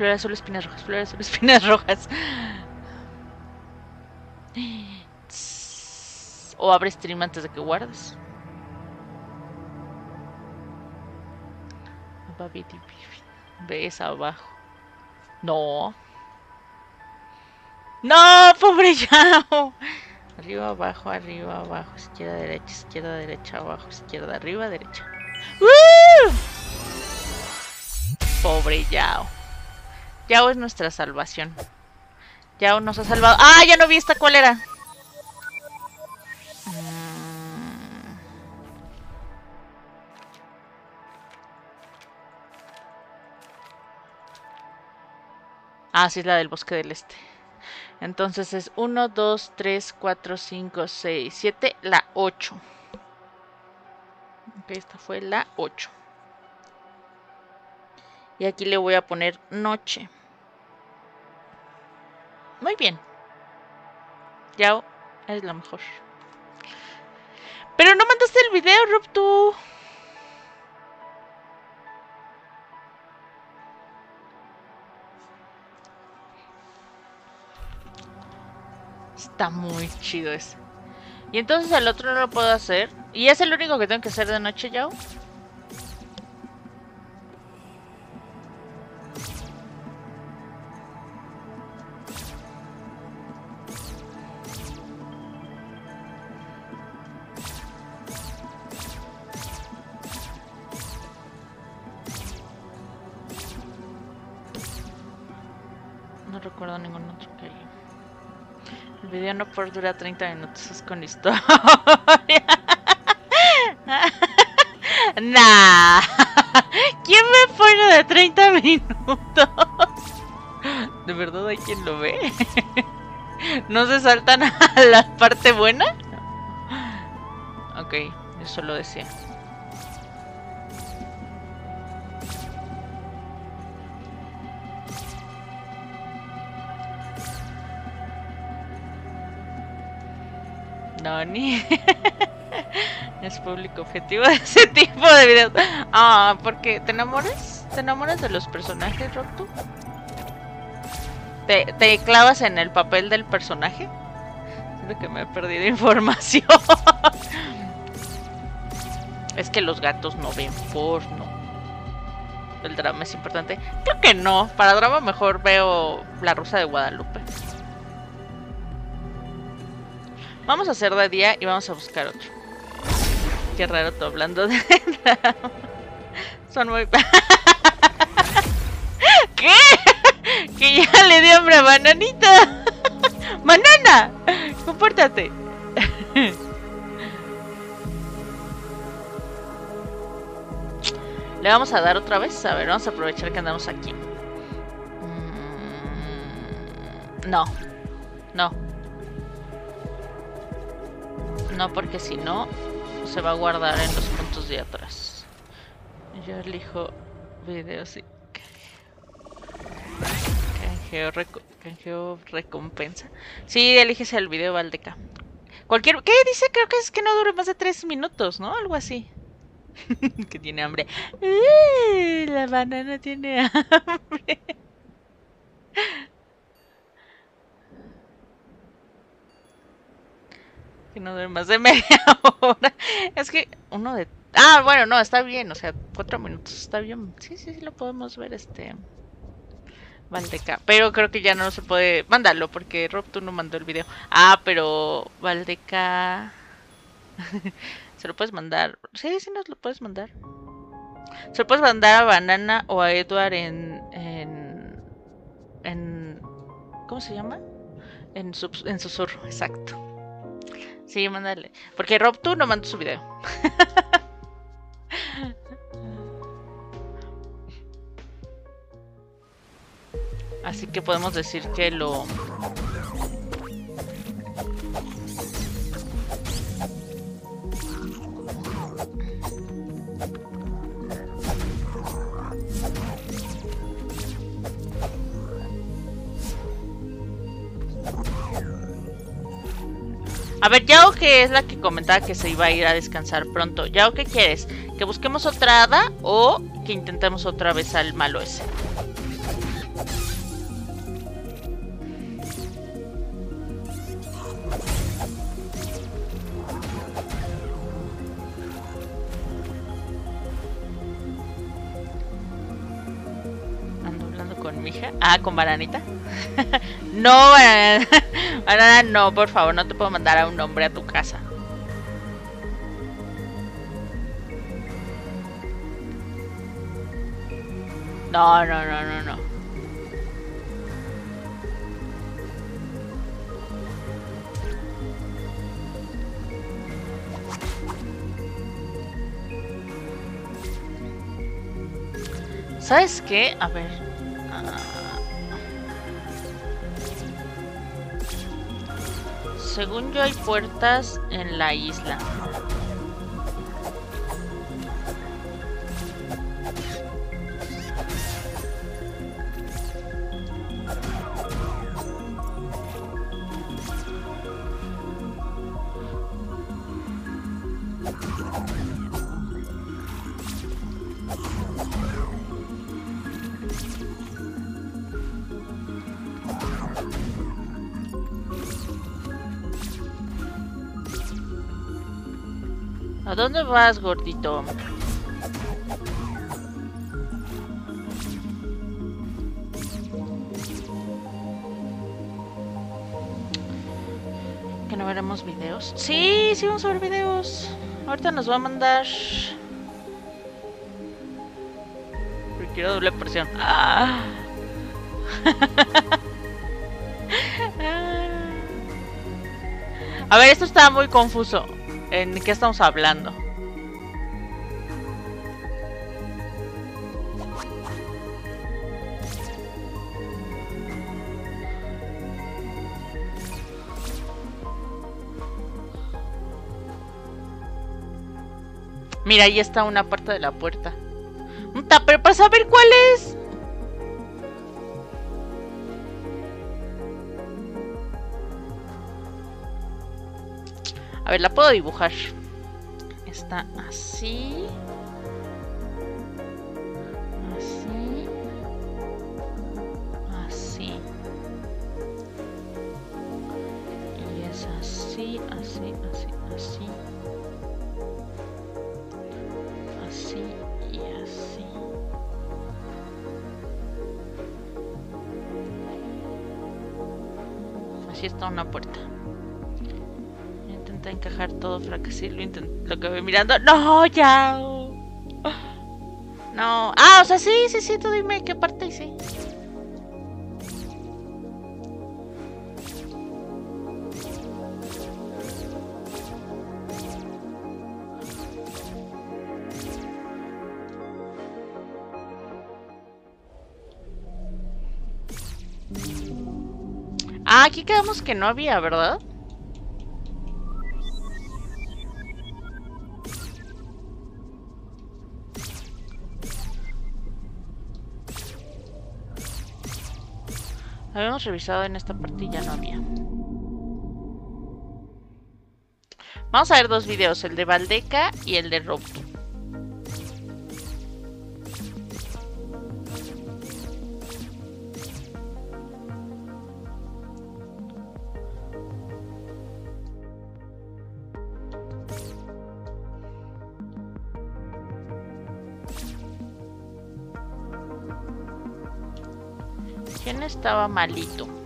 Flor azul, espinas rojas, flor azul, espinas rojas. O abre stream antes de que guardes. Ves abajo. No. No, pobre Yao. Arriba, abajo, arriba, abajo, izquierda, derecha, izquierda, derecha, abajo, izquierda, arriba, derecha. ¡Uh! Pobre Yao. Yao es nuestra salvación. Yao nos ha salvado. ¡Ah! Ya no vi esta cuál era. Mm. Ah, sí, es la del bosque del este. Entonces es 1, 2, 3, 4, 5, 6, 7, la 8. Ok, esta fue la 8. Y aquí le voy a poner noche. Muy bien. Ya es la mejor. Pero no mandaste el video, Rob, tú. Está muy chido ese. Y entonces el otro no lo puedo hacer. ¿Y es el único que tengo que hacer de noche, Yao? No por dura 30 minutos, es con historia. nah. ¿Quién me pone de 30 minutos? ¿De verdad hay quien lo ve? ¿No se saltan a la parte buena? Ok, eso lo decía. No, ni. es público objetivo de ese tipo de videos. Ah, porque te enamoras. ¿Te enamoras de los personajes, Rock, ¿Te, ¿Te clavas en el papel del personaje? Siento que me he perdido información. es que los gatos no ven porno. El drama es importante. Creo que no. Para drama mejor veo La Rosa de Guadalupe. Vamos a hacer de día y vamos a buscar otro. Qué raro todo hablando de... Son muy... ¿Qué? Que ya le di hambre a Bananita. ¡Banana! Compórtate. Le vamos a dar otra vez. A ver, vamos a aprovechar que andamos aquí. Mm, no. No. No, porque si no, se va a guardar en los puntos de atrás. Yo elijo videos y canjeo, reco recompensa. Sí, eliges el video Valdeca. Cualquier... ¿Qué dice? Creo que es que no dure más de tres minutos, ¿no? Algo así. que tiene hambre. La banana tiene hambre. Que no dure más de media hora. Es que uno de... Ah, bueno, no, está bien. O sea, cuatro minutos está bien. Sí, sí, sí, lo podemos ver este... Valdeca. Pero creo que ya no se puede... Mándalo, porque Rob tú no mandó el video. Ah, pero Valdeca... se lo puedes mandar. Sí, sí nos lo puedes mandar. Se lo puedes mandar a Banana o a Edward en... En... en ¿Cómo se llama? En, sub, en susurro, exacto. Sí, mándale. Porque Rob tú no mandó su video. Así que podemos decir que lo... A ver, Yao que es la que comentaba que se iba a ir a descansar pronto. Yao, ¿qué quieres? ¿Que busquemos otra hada o que intentemos otra vez al malo ese? Ando hablando con mi hija. Ah, con Bananita. no, Banana. No, por favor, no te puedo mandar a un hombre a tu casa. No, no, no, no, no. ¿Sabes qué? A ver. Según yo hay puertas en la isla. Vas, gordito? ¿Que no veremos videos? Sí, sí vamos a ver videos. Ahorita nos va a mandar... Quiero doble presión. Ah. A ver, esto está muy confuso. ¿En qué estamos hablando? Mira, ahí está una parte de la puerta. Un pero para saber cuál es. A ver, la puedo dibujar. Está así. Así. Así. Y es así, así, así. Así está una puerta intenta encajar todo, fracasé, lo intenté, lo que mirando. ¡No, ya! No. Ah, o sea, sí, sí, sí, tú dime qué parte y sí. Ah, aquí quedamos que no había, ¿verdad? Habíamos revisado en esta parte y ya no había. Vamos a ver dos videos, el de Valdeca y el de Robto. ¿Quién estaba malito?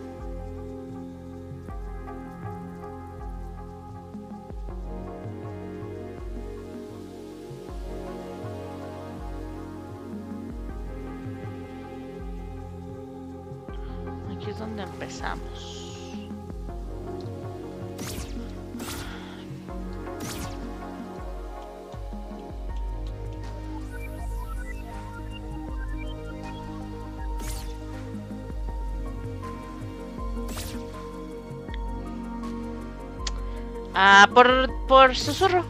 Ah, por, por susurro.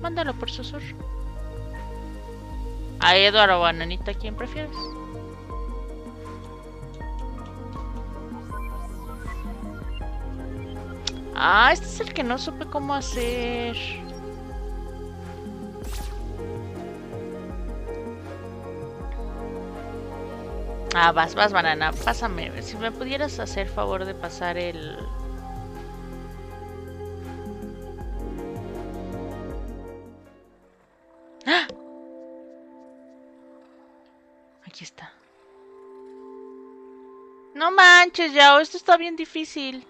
Mándalo por susurro. A Eduardo o a ¿quién prefieres? Ah, este es el que no supe cómo hacer. Ah, vas, vas, banana. Pásame. Si me pudieras hacer favor de pasar el. Yao, esto está bien difícil.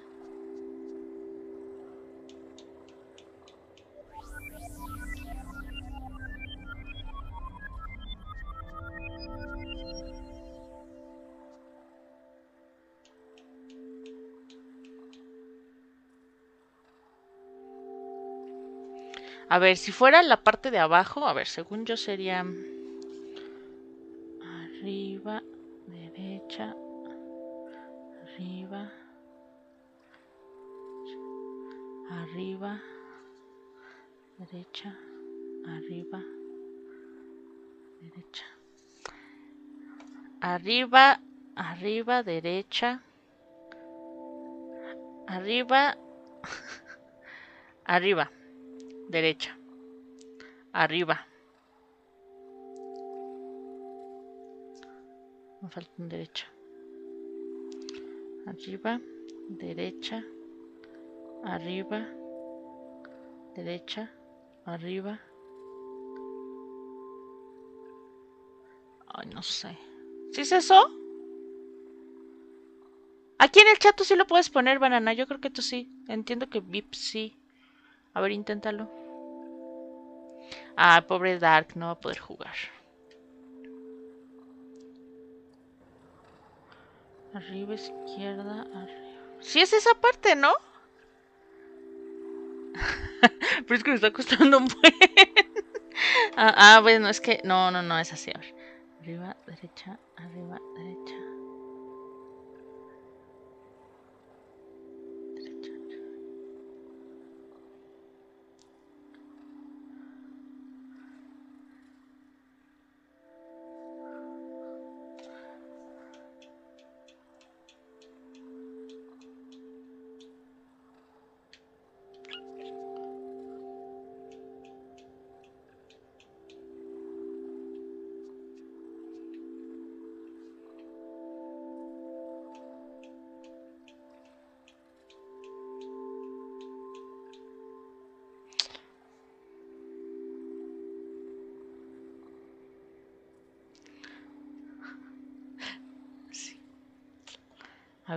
A ver, si fuera la parte de abajo, a ver, según yo sería arriba, derecha, arriba, arriba, derecha, arriba, derecha, arriba, arriba, derecha, arriba, arriba derecha, arriba. Me falta un derecha. Arriba, derecha, arriba, derecha, arriba. Ay, no sé. ¿Sí es eso? Aquí en el chat tú sí lo puedes poner, banana. Yo creo que tú sí. Entiendo que VIP sí. A ver, inténtalo. Ah, pobre Dark, no va a poder jugar. Arriba, izquierda, arriba. Sí es esa parte, ¿no? Pero es que me está costando un buen. ah, ah, bueno, es que... No, no, no, es así. Arriba, derecha, arriba, derecha.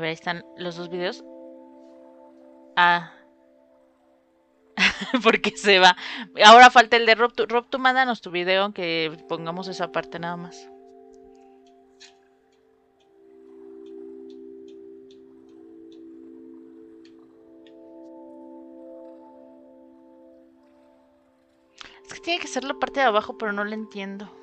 Ahí están los dos videos. Ah. Porque se va. Ahora falta el de Rob. Tú, Rob, tú mándanos tu video, aunque pongamos esa parte nada más. Es que tiene que ser la parte de abajo, pero no lo entiendo.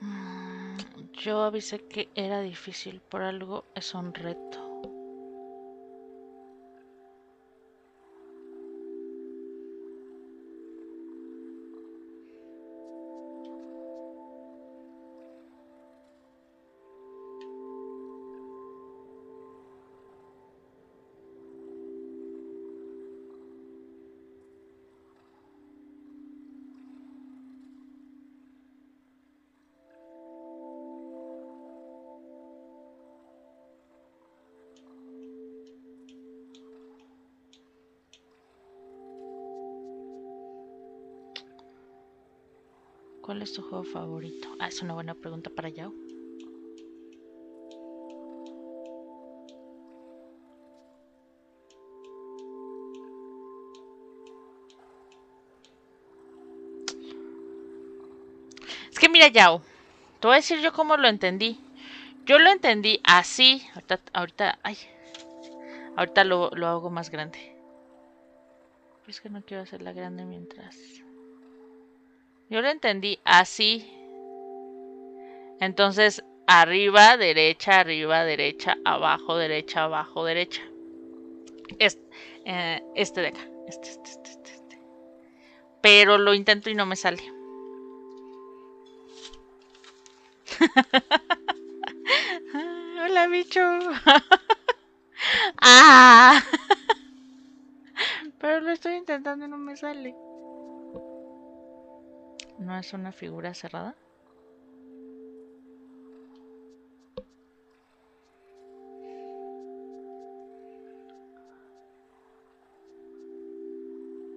Mm, yo avisé que era difícil, por algo es un reto. Es tu juego favorito? Ah, es una buena pregunta para Yao. Es que mira, Yao, te voy a decir yo cómo lo entendí. Yo lo entendí así. Ahorita, ahorita, ay. Ahorita lo, lo hago más grande. Es que no quiero hacerla grande mientras. Yo lo entendí así. Entonces, arriba, derecha, arriba, derecha, abajo, derecha, abajo, derecha. Este, este de acá. Este, este, este, este, este. Pero lo intento y no me sale. Hola, bicho. ah. Pero lo estoy intentando y no me sale. ¿No es una figura cerrada?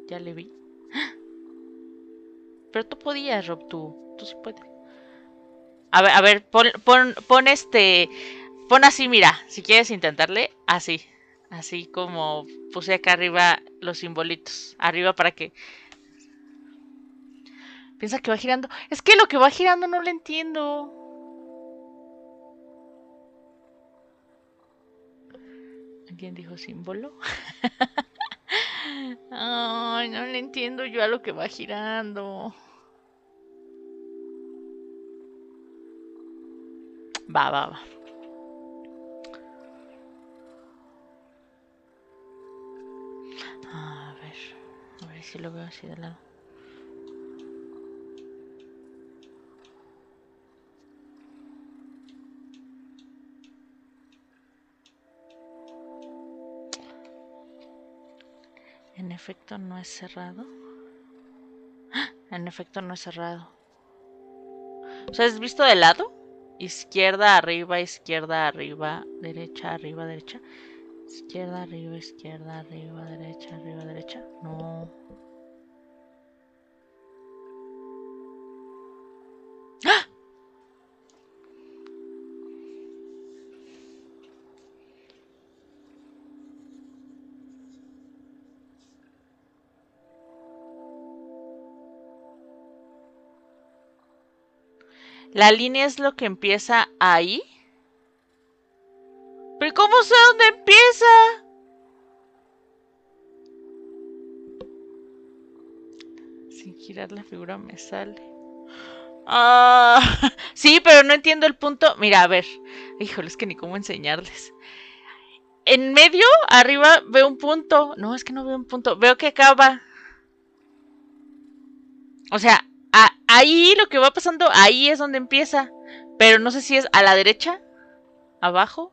Ya le vi. Pero tú podías, Rob, tú. Tú sí puedes. A ver, a ver, pon, pon, pon este. Pon así, mira. Si quieres intentarle, así. Así como puse acá arriba los simbolitos. Arriba para que. Piensa que va girando. Es que lo que va girando no lo entiendo. ¿Quién dijo símbolo? Ay, no le entiendo yo a lo que va girando. Va, va, va. A ver, a ver si lo veo así de lado. En efecto no es cerrado. En efecto no es cerrado. O sea, ¿has visto de lado? Izquierda, arriba, izquierda, arriba, derecha, arriba, derecha. Izquierda, arriba, izquierda, arriba, derecha, arriba, derecha. No. La línea es lo que empieza ahí. ¿Pero cómo sé dónde empieza? Sin girar la figura me sale. Ah, sí, pero no entiendo el punto. Mira, a ver. Híjole, es que ni cómo enseñarles. En medio, arriba, veo un punto. No, es que no veo un punto. Veo que acaba. O sea, ahí lo que va pasando, ahí es donde empieza. Pero no sé si es a la derecha, abajo.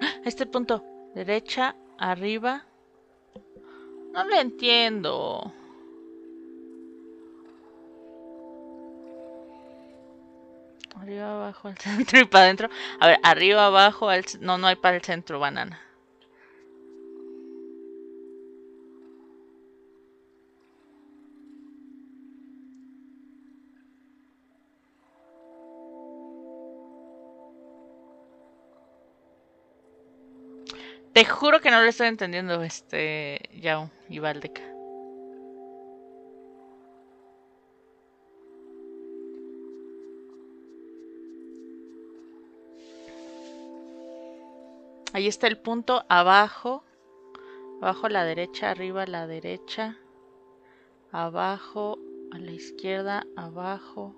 ¡Ah! Este punto. Derecha, arriba. No lo entiendo. Arriba, abajo, al centro y para adentro. A ver, arriba, abajo, al... No, no hay para el centro, banana. Te juro que no lo estoy entendiendo, este, Yao y Valdeca. Ahí está el punto abajo. Abajo a la derecha, arriba a la derecha. Abajo, a la izquierda, abajo.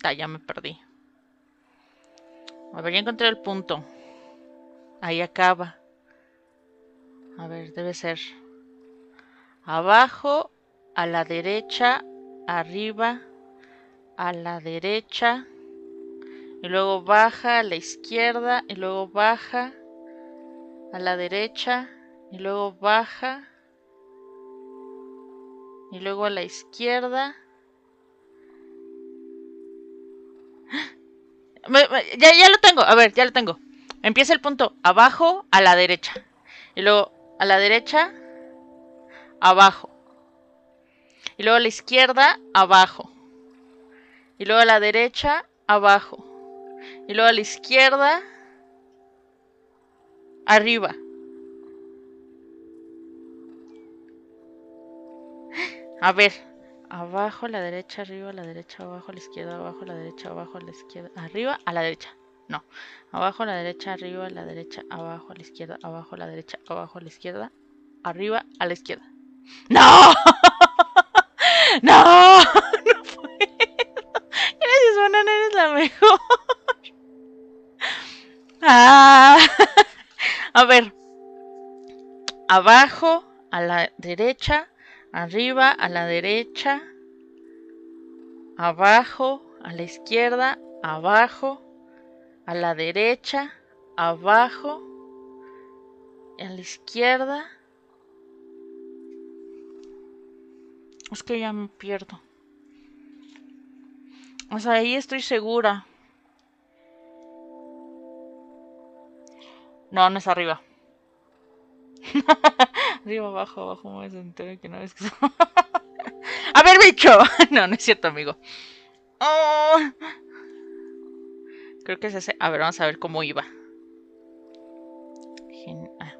Ta, ya me perdí. A ver, encontré el punto. Ahí acaba. A ver, debe ser. Abajo, a la derecha, arriba, a la derecha. Y luego baja a la izquierda. Y luego baja a la derecha. Y luego baja. Y luego a la izquierda. Ya, ya lo tengo. A ver, ya lo tengo. Empieza el punto abajo a la derecha. Y luego a la derecha, abajo. Y luego a la izquierda, abajo. Y luego a la derecha, abajo. Y luego a la izquierda, arriba. A ver, abajo, la derecha, arriba, la derecha, abajo, la izquierda, abajo, la derecha, abajo, la izquierda, arriba, a la derecha. No, abajo, la derecha, arriba, a la derecha, abajo, a la izquierda, abajo, la derecha, abajo, la izquierda, arriba, a la izquierda. ¡No! ¡No! ¡No puedo! Gracias, Banana, eres la mejor. Ah. A ver. Abajo, a la derecha, arriba, a la derecha, abajo, a la izquierda, abajo, a la derecha, abajo, a la izquierda. Es que ya me pierdo. O sea, ahí estoy segura. No, no es arriba. arriba, abajo, abajo, me entero que no es que... A ver, bicho. no, no es cierto, amigo. Oh. Creo que es ese. A ver, vamos a ver cómo iba. Ah,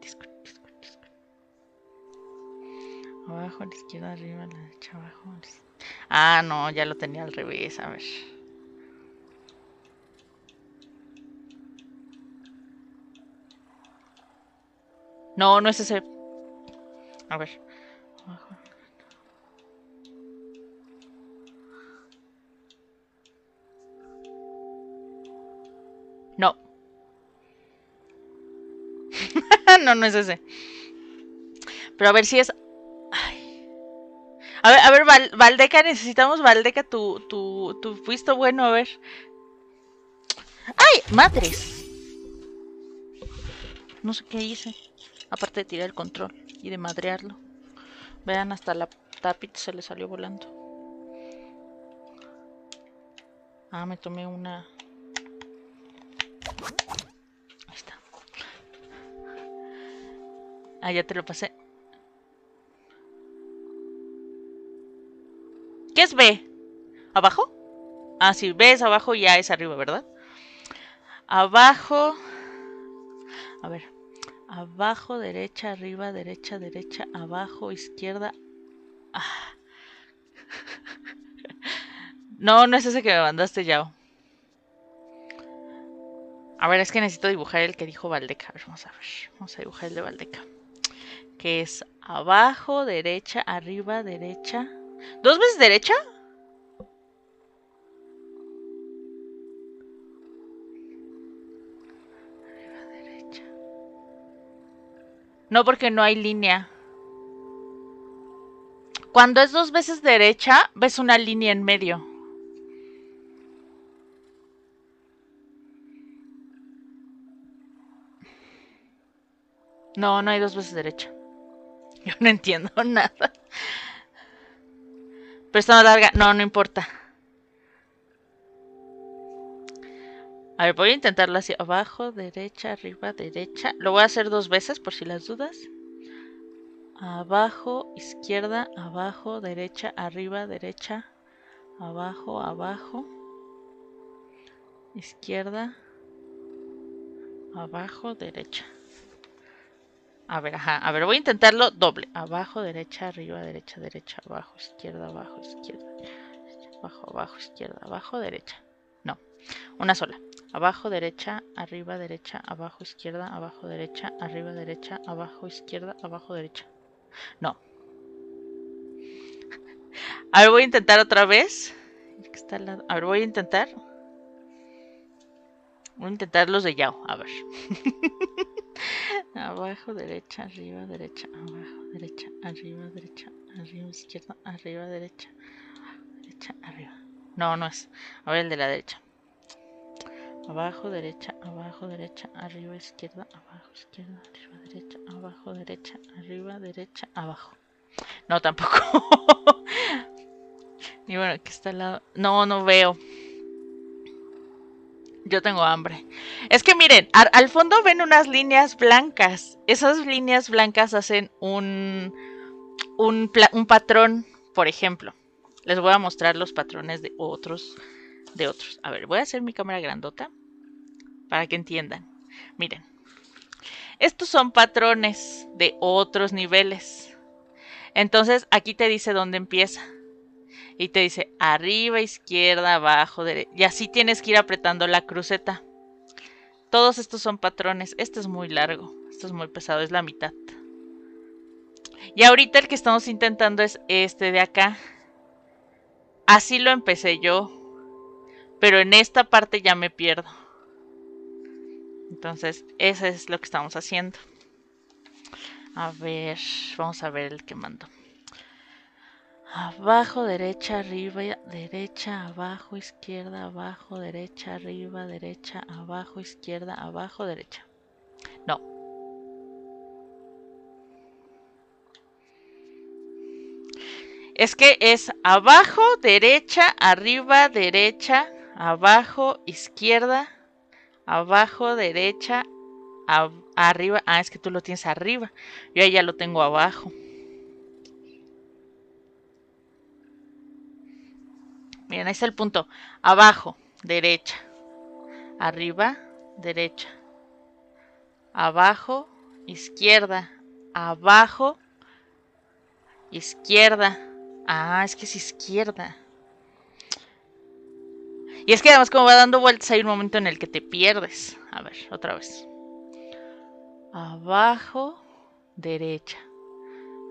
Discord, Discord. Abajo, a la izquierda, arriba, a la derecha, abajo. Ah, no, ya lo tenía al revés. A ver. No, no es ese. A ver. No. no, no es ese. Pero a ver si es. A ver, a ver, Val- Valdeca, necesitamos Valdeca, tu, tu, tu bueno, a ver. ¡Ay! ¡Madres! No sé qué hice. Aparte de tirar el control y de madrearlo. Vean, hasta la tapita se le salió volando. Ah, me tomé una. Ahí está. Ah, ya te lo pasé. ¿Qué es B? ¿Abajo? Ah, sí, B es abajo y A es arriba, ¿verdad? Abajo. A ver. Abajo, derecha, arriba, derecha, derecha, abajo, izquierda. Ah. No, no es ese que me mandaste, Yao. A ver, es que necesito dibujar el que dijo Valdeca. A ver, vamos a ver. Vamos a dibujar el de Valdeca. Que es abajo, derecha, arriba, derecha. ¿Dos veces derecha? No, porque no hay línea. Cuando es dos veces derecha, ves una línea en medio. No, no hay dos veces derecha. Yo no entiendo nada. Pero larga. No, no importa. A ver, voy a intentarlo así. Abajo, derecha, arriba, derecha. Lo voy a hacer dos veces por si las dudas. Abajo, izquierda, abajo, derecha, arriba, derecha. Abajo, abajo. Izquierda. Abajo, derecha. A ver, ajá. A ver, voy a intentarlo doble. Abajo, derecha, arriba, derecha, derecha, abajo, izquierda, abajo, izquierda. Abajo, abajo, izquierda, abajo, derecha. No, una sola. Abajo, derecha, arriba, derecha, abajo, izquierda, abajo, derecha, arriba, derecha, abajo, izquierda, abajo, derecha. No. A ver, voy a intentar otra vez. A ver, voy a intentar. Voy a intentar los de Yao. A ver. abajo, derecha, arriba, derecha, abajo, derecha, arriba, derecha, arriba, izquierda, arriba, derecha, derecha, arriba. No, no es. A ver el de la derecha. Abajo, derecha, abajo, derecha, arriba, izquierda, abajo, izquierda, arriba, derecha, abajo, derecha, arriba, derecha, abajo. No, tampoco. y bueno, aquí está al lado. No, no veo. Yo tengo hambre. Es que miren, al, al fondo ven unas líneas blancas. Esas líneas blancas hacen un, un, un patrón, por ejemplo. Les voy a mostrar los patrones de otros. De otros. A ver, voy a hacer mi cámara grandota para que entiendan. Miren. Estos son patrones de otros niveles. Entonces aquí te dice dónde empieza. Y te dice arriba, izquierda, abajo, derecha. Y así tienes que ir apretando la cruceta. Todos estos son patrones. Este es muy largo. Esto es muy pesado. Es la mitad. Y ahorita el que estamos intentando es este de acá. Así lo empecé yo. Pero en esta parte ya me pierdo. Entonces, eso es lo que estamos haciendo. A ver, vamos a ver el que mando. Abajo, derecha, arriba, derecha, abajo, izquierda, abajo, derecha, arriba, derecha, abajo, izquierda, abajo, derecha. No. Es que es abajo, derecha, arriba, derecha, abajo, izquierda, abajo, derecha, arriba. Ah, es que tú lo tienes arriba. Yo ya lo tengo abajo. Miren, ahí está el punto. Abajo, derecha. Arriba, derecha. Abajo, izquierda. Abajo, izquierda. Ah, es que es izquierda. Y es que además como va dando vueltas hay un momento en el que te pierdes. A ver, otra vez. Abajo, derecha.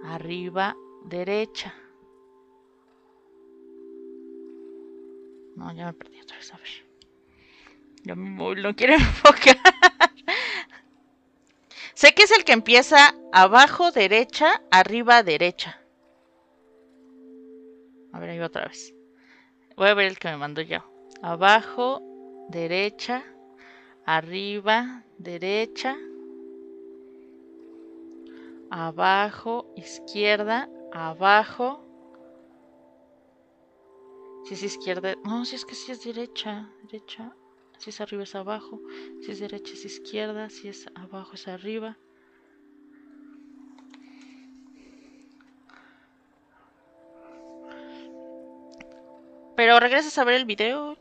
Arriba, derecha. No, ya me perdí otra vez. A ver. Ya mi móvil no quiere enfocar. sé que es el que empieza abajo, derecha, arriba, derecha. A ver, ahí va otra vez. Voy a ver el que me mandó ya. Abajo, derecha, arriba, derecha. Abajo, izquierda, abajo. Si es izquierda, no, si es que si es derecha, derecha. Si es arriba es abajo. Si es derecha es izquierda. Si es abajo es arriba. Pero regresas a ver el video.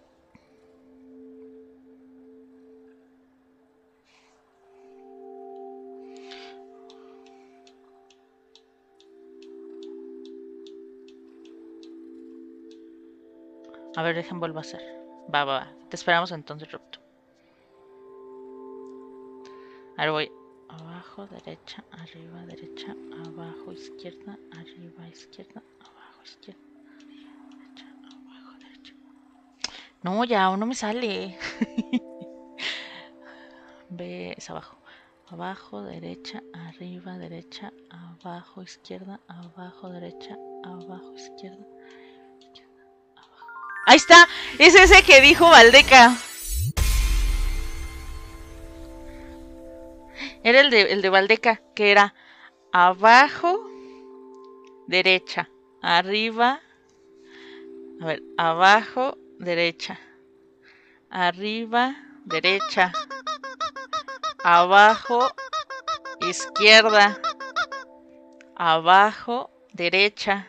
Ver, dejen vuelvo a hacer. Va, va, va. Te esperamos entonces, Rupto. Ahora voy. Abajo, derecha, arriba, derecha, abajo, izquierda, arriba, izquierda, abajo, izquierda. No, ya, aún no me sale. Ve, es abajo. Abajo, derecha, arriba, derecha, abajo, izquierda, abajo, derecha, abajo, izquierda. Ahí está, es ese que dijo Valdeca. Era el de, el de Valdeca, que era abajo, derecha, arriba, a ver, abajo, derecha, arriba, derecha, abajo, izquierda, abajo, derecha,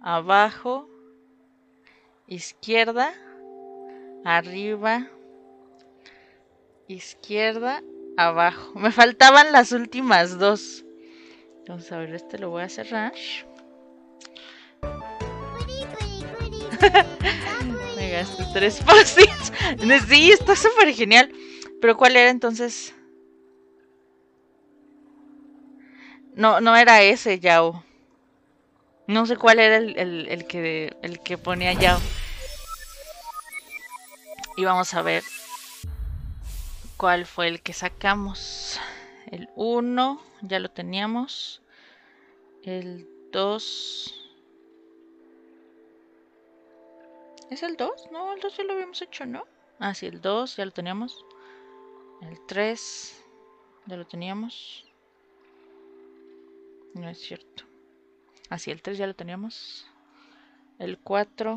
abajo, izquierda, arriba, izquierda, abajo. Me faltaban las últimas dos. Vamos a ver, este lo voy a cerrar. Me gasté tres post-its. Sí, está súper genial. Pero ¿cuál era entonces? No, no era ese Yao. No sé cuál era el, el, el que, el que ponía Yao. Y vamos a ver cuál fue el que sacamos. El 1, ya lo teníamos. El 2. ¿Es el 2? No, el 2 ya lo habíamos hecho, ¿no? Ah, sí, el 2 ya lo teníamos. El 3 ya lo teníamos. No es cierto. Ah, sí, el 3 ya lo teníamos. El 4.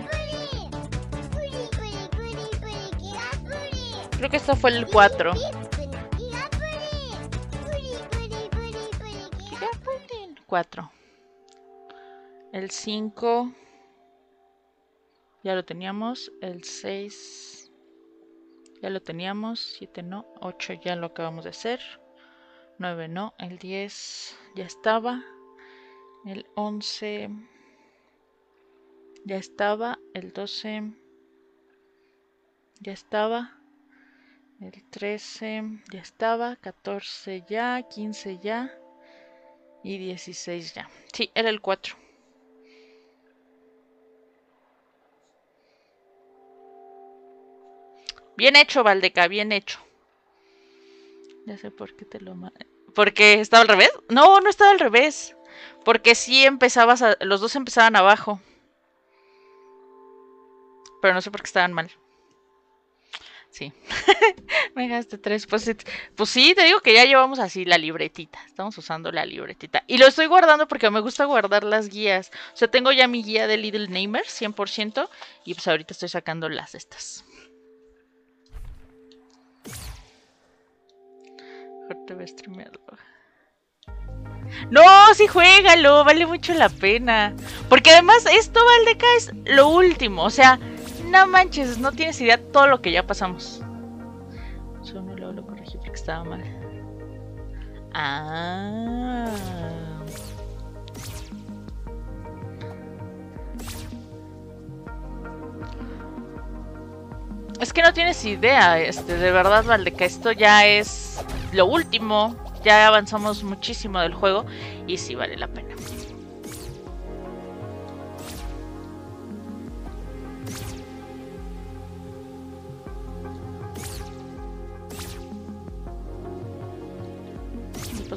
Creo que esto fue el 4. 4. El 5. Ya lo teníamos. El 6. Ya lo teníamos. 7 no. 8 ya lo acabamos de hacer. 9 no. El 10 ya estaba. El 11 ya estaba. El 12 ya estaba. El 13 ya estaba, 14 ya, 15 ya y 16 ya. Sí, era el 4. Bien hecho, Valdeca, bien hecho. Ya sé por qué te lo... ¿Porque estaba al revés? No, no estaba al revés. Porque sí empezabas a... Los dos empezaban abajo. Pero no sé por qué estaban mal. Sí. Me gasté tres pues, pues sí, te digo que ya llevamos así la libretita. Estamos usando la libretita. Y lo estoy guardando porque me gusta guardar las guías. O sea, tengo ya mi guía de Little Namers, 100%. Y pues ahorita estoy sacando las estas. No, sí juégalo, vale mucho la pena. Porque además esto, Valdeca, es lo último. O sea, no manches, no tienes idea todo lo que ya pasamos. Solo luego lo corregí porque estaba mal. Ah. Es que no tienes idea, este, de verdad, que esto ya es lo último. Ya avanzamos muchísimo del juego y sí vale la pena.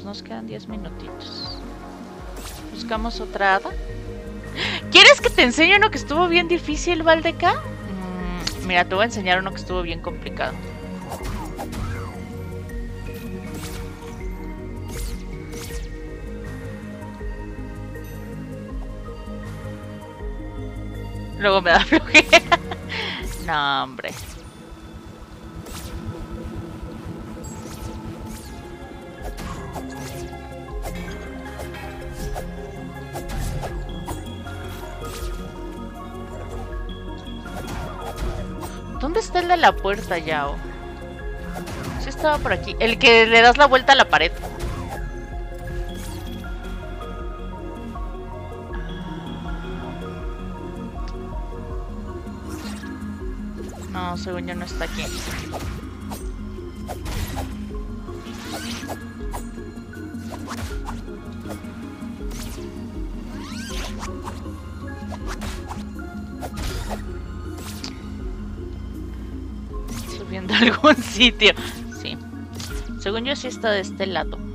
nos quedan 10 minutitos. Buscamos otra hada. ¿Quieres que te enseñe uno que estuvo bien difícil, Valdeca? Mm, mira, te voy a enseñar uno que estuvo bien complicado. Luego me da flojera. no, hombre. ¿Dónde está el de la puerta, Yao? Sí estaba por aquí. El que le das la vuelta a la pared. Según yo no está aquí. Subiendo a algún sitio. Sí. Según yo sí está de este lado.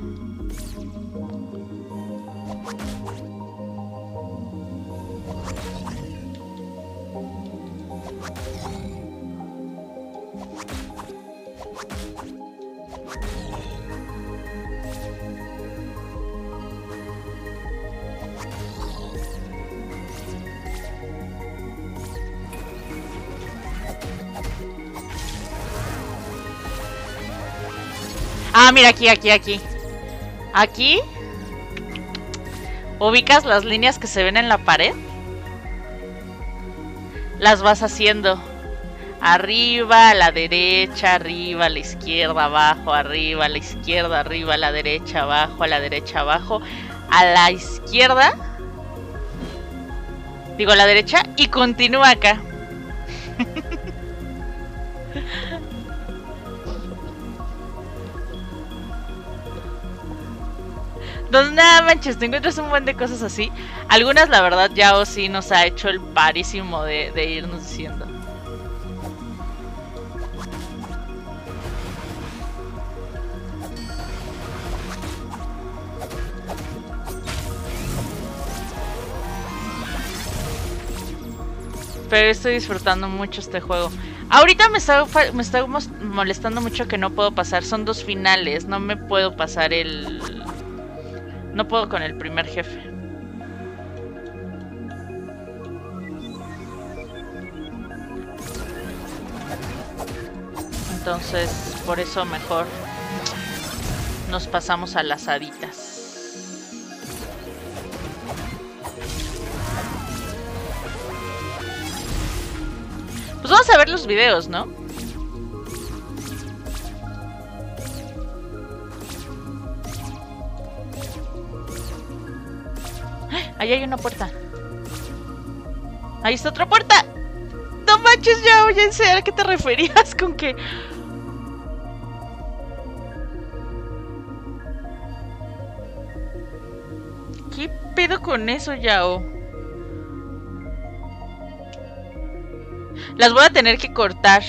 Mira, aquí, aquí, aquí. Aquí. Ubicas las líneas que se ven en la pared. Las vas haciendo. Arriba, a la derecha, arriba, a la izquierda, abajo, arriba, a la izquierda, arriba, a la derecha, abajo, a la derecha, abajo. A la izquierda. Digo a la derecha y continúa acá. No, nada manches, te encuentras un buen de cosas así. Algunas, la verdad, ya o sí nos ha hecho el parísimo de, de irnos diciendo. Pero estoy disfrutando mucho este juego. Ahorita me está, me está molestando mucho que no puedo pasar. Son dos finales. No me puedo pasar el... No puedo con el primer jefe. Entonces, por eso mejor nos pasamos a las haditas. Pues vamos a ver los videos, ¿no? Ahí hay una puerta. Ahí está otra puerta. No manches ya, oye, ¿a qué te referías con que... ¿Qué pedo con eso, Yao? Las voy a tener que cortar.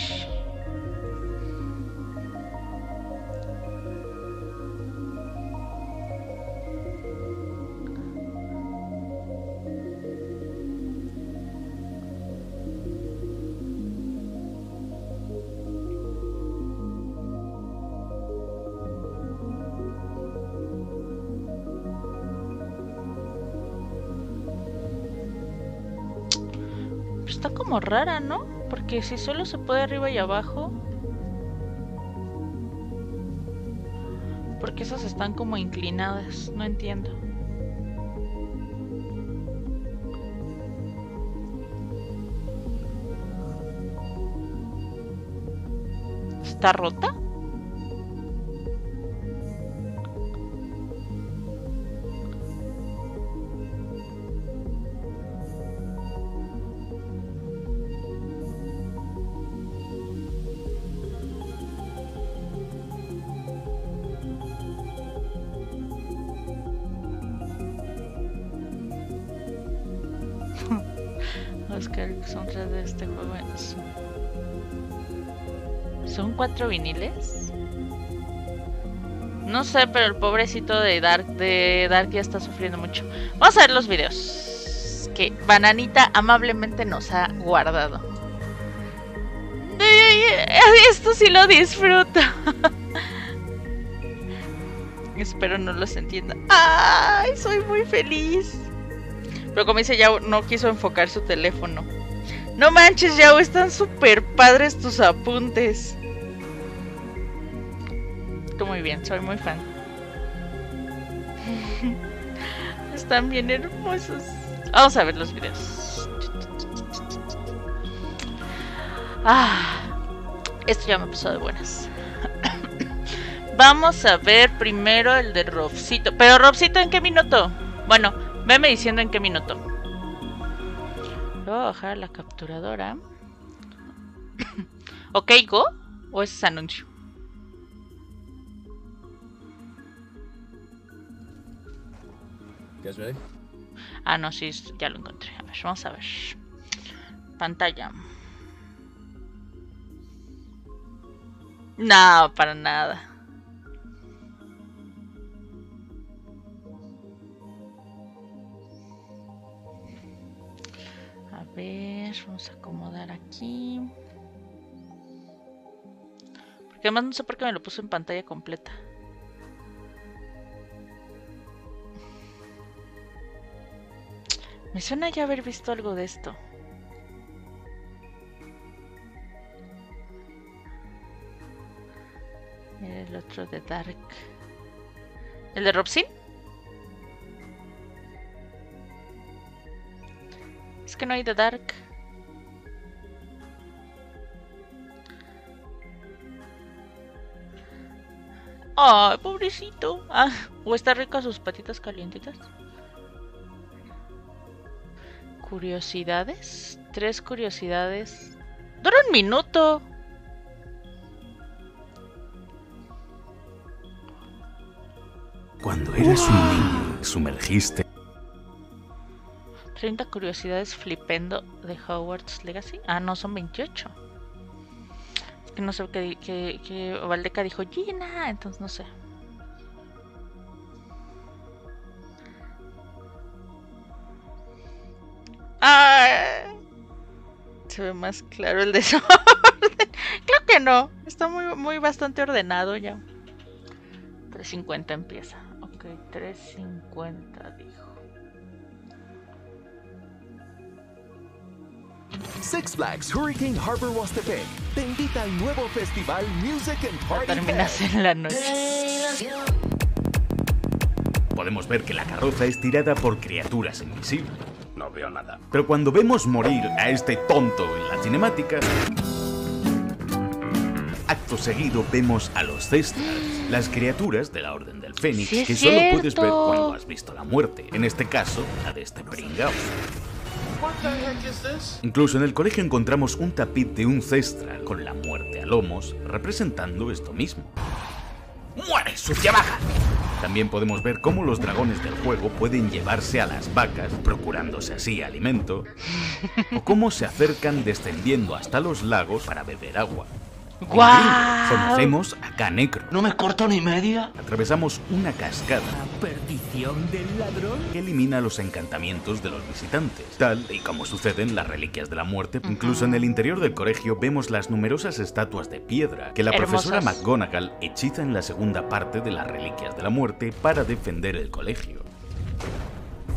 Rara, ¿no? Porque si solo se puede arriba y abajo... Porque esas están como inclinadas, no entiendo. ¿Está rota? Viniles? No sé, pero el pobrecito de Dark, de Dark ya está sufriendo mucho. Vamos a ver los videos que Bananita amablemente nos ha guardado. Esto sí lo disfruto. Espero no los entienda. ¡Ay! Soy muy feliz. Pero como dice ya no quiso enfocar su teléfono. No manches, Yao, están súper padres tus apuntes. Muy bien, soy muy fan. están bien hermosos. Vamos a ver los videos. Ah, esto ya me pasó de buenas. Vamos a ver primero el de Robcito. Pero Robcito, ¿en qué minuto? Bueno, Veme diciendo en qué minuto. Voy a bajar la capturadora. ok, go. ¿O es anuncio? Ah, no, sí, ya lo encontré. A ver, vamos a ver. Pantalla. No, para nada. ver, vamos a acomodar aquí. Porque además no sé por qué me lo puso en pantalla completa. Me suena ya haber visto algo de esto. Mira el otro de Dark. ¿El de Robsin? Es que no hay de Dark. Ay, pobrecito. Ah, o está rico sus patitas calientitas. Curiosidades. Tres curiosidades. Dura un minuto. Cuando eras un niño, sumergiste 30 curiosidades flipendo de Hogwarts Legacy. Ah, no, son 28. Es que no sé qué, que, que Valdeca dijo Gina, entonces no sé. Se ve más claro el desorden. Creo que no. Está muy, muy bastante ordenado ya. 350 empieza. Ok, 350 dijo. Six Flags Hurricane Harbor Wastepec te invita al nuevo festival Music and Party Terminas en la noche. Podemos ver que la carroza es tirada por criaturas invisibles. No veo nada. Pero cuando vemos morir a este tonto en la cinemática, acto seguido vemos a los Cestras, las criaturas de la Orden del Fénix Sí, que solo puedes ver cuando has visto la muerte. En este caso, la de este pringao. Incluso en el colegio encontramos un tapiz de un cestra con la muerte a lomos, representando esto mismo. ¡Muere, sucia vaca! También podemos ver cómo los dragones del juego pueden llevarse a las vacas, procurándose así alimento, o cómo se acercan descendiendo hasta los lagos para beber agua. ¡Guau! Conocemos a Canecro. ¿No me corto ni media? Atravesamos una cascada Perdición del ladrón. que elimina los encantamientos de los visitantes, tal y como sucede en las reliquias de la muerte. Incluso en el interior del colegio vemos las numerosas estatuas de piedra que la profesora. McGonagall hechiza en la segunda parte de las reliquias de la muerte para defender el colegio.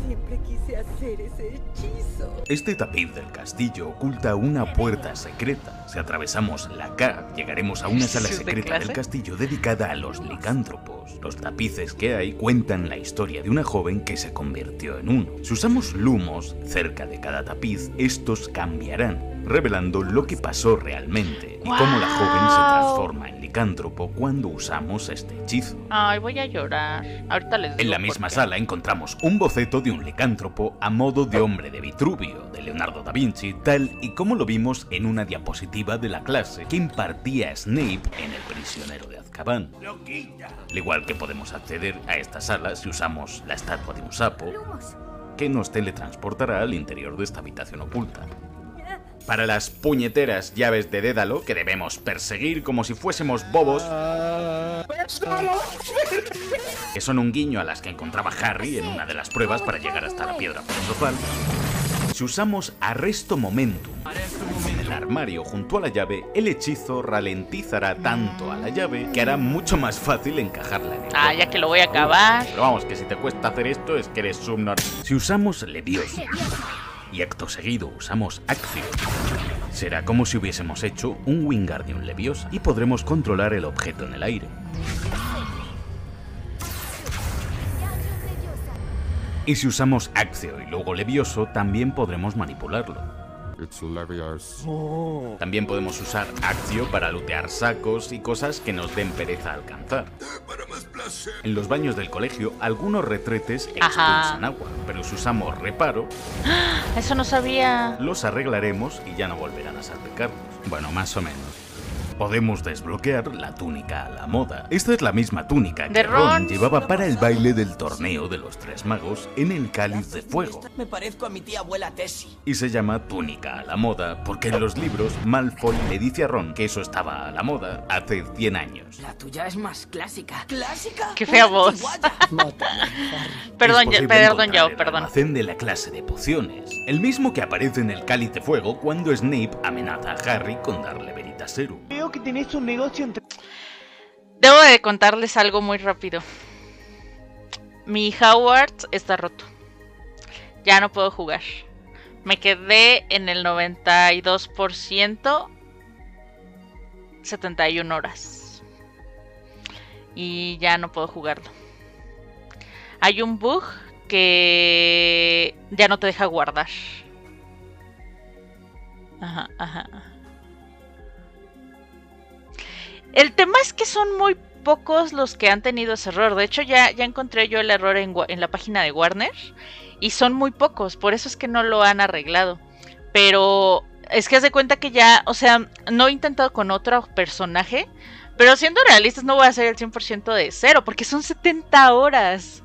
Siempre quise hacer ese hechizo. Este tapiz del castillo oculta una puerta secreta. Si atravesamos la K, llegaremos a una sala ¿Es de secreta del castillo dedicada a los licántropos. Los tapices que hay cuentan la historia de una joven que se convirtió en uno. Si usamos lumos cerca de cada tapiz, estos cambiarán, revelando lo que pasó realmente y cómo la joven se transforma en licántropo cuando usamos este hechizo. Ay, voy a llorar. Ahorita les digo En la misma sala encontramos un boceto de un licántropo a modo de hombre de Vitruvio, de Leonardo da Vinci, tal y como lo vimos en una diapositiva de la clase que impartía Snape en El prisionero de Azkaban. Al igual que podemos acceder a esta sala si usamos la estatua de un sapo, que nos teletransportará al interior de esta habitación oculta. Para las puñeteras llaves de Dédalo que debemos perseguir como si fuésemos bobos, que son un guiño a las que encontraba Harry en una de las pruebas para llegar hasta la piedra filosofal. Si usamos Arresto Momentum en el armario junto a la llave, el hechizo ralentizará tanto a la llave que hará mucho más fácil encajarla en el Ah, ya que lo voy a acabar. Pero vamos, que si te cuesta hacer esto es que eres subnormal. Si usamos Leviosa y acto seguido usamos Accio, será como si hubiésemos hecho un Wingardium Leviosa y podremos controlar el objeto en el aire. Y si usamos Accio y luego Levioso, también podremos manipularlo. También podemos usar Accio para lootear sacos y cosas que nos den pereza alcanzar. En los baños del colegio, algunos retretes Ajá. expulsan agua, pero si usamos reparo, Eso no sabía. los arreglaremos y ya no volverán a salpicarnos. Bueno, más o menos. Podemos desbloquear la túnica a la moda. Esta es la misma túnica que Ron llevaba para el baile del torneo de los tres magos en el cáliz de fuego. Me parezco a mi tía abuela Tessie. Y se llama túnica a la moda porque en los libros Malfoy le dice a Ron que eso estaba a la moda hace 100 años. La tuya es más clásica. ¿Clásica? Qué fea voz. Perdón, perdón, yo, el perdón. almacén de la clase de pociones, el mismo que aparece en el cáliz de fuego cuando Snape amenaza a Harry con darle Veo que tenés un negocio entre... Debo de contarles algo muy rápido. Mi Howard está roto. Ya no puedo jugar. Me quedé en el 92%. 71 horas. Y ya no puedo jugarlo. Hay un bug que ya no te deja guardar. Ajá, ajá. El tema es que son muy pocos los que han tenido ese error. De hecho, ya, ya encontré yo el error en, en la página de Warner. Y son muy pocos. Por eso es que no lo han arreglado. Pero es que haz de cuenta que ya, o sea, no he intentado con otro personaje. Pero siendo realistas, no voy a hacer el 100% de cero, porque son 70 horas.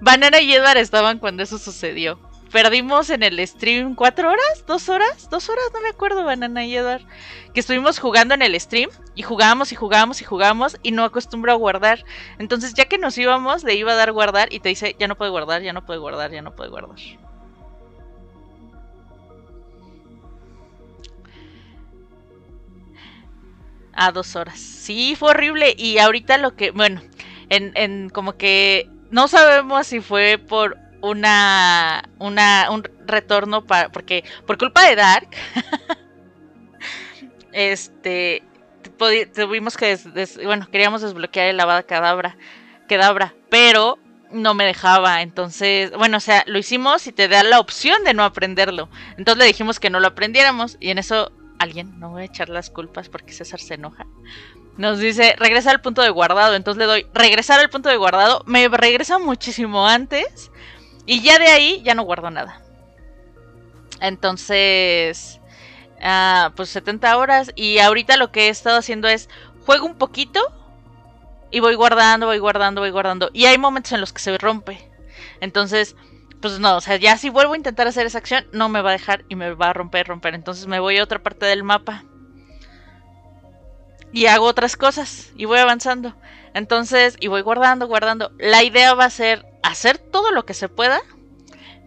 Banana y Edward estaban cuando eso sucedió. Perdimos en el stream cuatro horas, dos horas, dos horas, no me acuerdo, Banana y Edward. Que estuvimos jugando en el stream y jugábamos y jugábamos y jugábamos y no acostumbro a guardar. Entonces, ya que nos íbamos, le iba a dar guardar y te dice, ya no puede guardar, ya no puede guardar, ya no puede guardar. A dos horas. Sí, fue horrible. Y ahorita lo que, bueno, en, en como que no sabemos si fue por una, una un retorno para, porque por culpa de Dark, este, tuvimos que, bueno, queríamos desbloquear el lavada cadabra, cadabra, pero no me dejaba, entonces, bueno, o sea, lo hicimos y te da la opción de no aprenderlo, entonces le dijimos que no lo aprendiéramos y en eso alguien, no voy a echar las culpas porque César se enoja, nos dice regresa al punto de guardado. Entonces le doy regresar al punto de guardado. Me regresa muchísimo antes. Y ya de ahí ya no guardo nada. Entonces, ah, pues 70 horas. Y ahorita lo que he estado haciendo es juego un poquito. Y voy guardando, voy guardando, voy guardando. Y hay momentos en los que se rompe. Entonces, pues no, o sea, ya si vuelvo a intentar hacer esa acción, no me va a dejar y me va a romper, romper. Entonces me voy a otra parte del mapa y hago otras cosas y voy avanzando. Entonces, y voy guardando, guardando. La idea va a ser hacer todo lo que se pueda,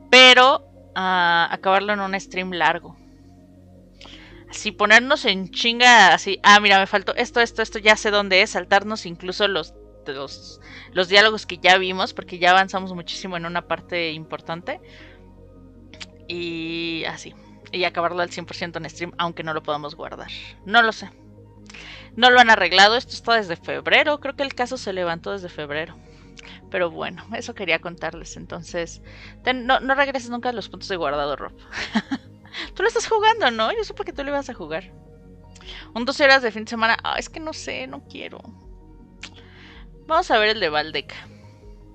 pero ah, acabarlo en un stream largo. Así ponernos en chinga, así, ah, mira, me faltó esto, esto, esto, ya sé dónde es, saltarnos incluso los, los, los diálogos que ya vimos, porque ya avanzamos muchísimo en una parte importante. Y así, y acabarlo al 100% en stream, aunque no lo podamos guardar. No lo sé. No lo han arreglado, esto está desde febrero, creo que el caso se levantó desde febrero. Pero bueno, eso quería contarles. Entonces, no, no regreses nunca a los puntos de guardado, Rob. tú lo estás jugando, ¿no? Yo supe que tú lo ibas a jugar. Un 12 horas de fin de semana. Ah, es que no sé, no quiero. Vamos a ver el de Valdeca.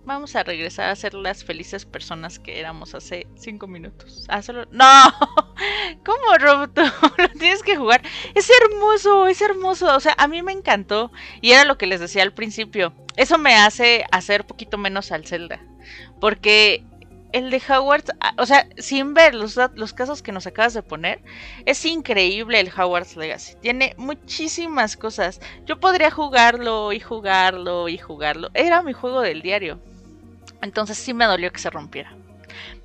Vamos a regresar a ser las felices personas que éramos hace 5 minutos. Ah. ¡No! ¿Cómo, Rob? Tú lo tienes que jugar. Es hermoso, es hermoso. O sea, a mí me encantó. Y era lo que les decía al principio. Eso me hace hacer poquito menos al Zelda. Porque el de Hogwarts, ah, o sea, sin ver los, los casos que nos acabas de poner, es increíble el Hogwarts Legacy. Tiene muchísimas cosas. Yo podría jugarlo y jugarlo y jugarlo. Era mi juego del diario. Entonces sí me dolió que se rompiera.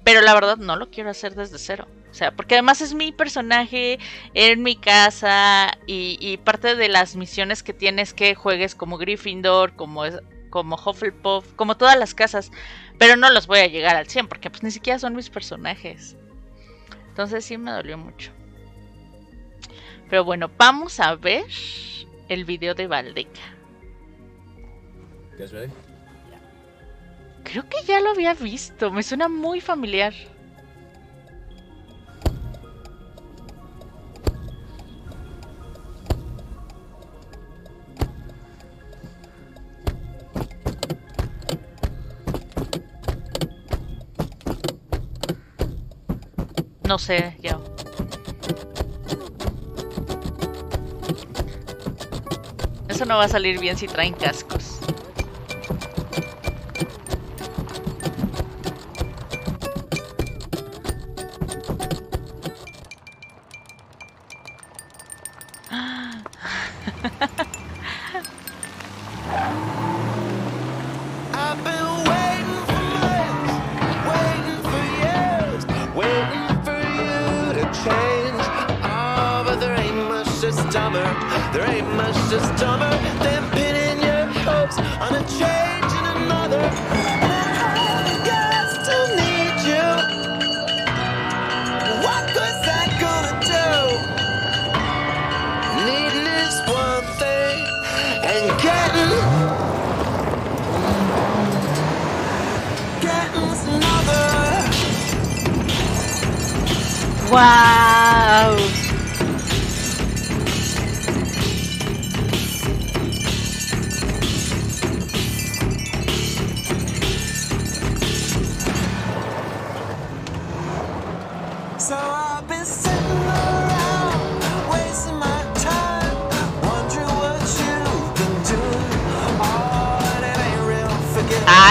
Pero la verdad no lo quiero hacer desde cero. O sea, porque además es mi personaje en mi casa y, parte de las misiones que tienes que juegues como Gryffindor, como, como Hufflepuff, como todas las casas. Pero no los voy a llegar al 100 porque pues ni siquiera son mis personajes. Entonces sí me dolió mucho. Pero bueno, vamos a ver el video de Valdeca. Creo que ya lo había visto, me suena muy familiar. No sé, ya. Eso no va a salir bien si traen cascos. And getting. Getting's another. ¡Wow!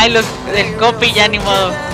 Ay, los del copy ya ni modo.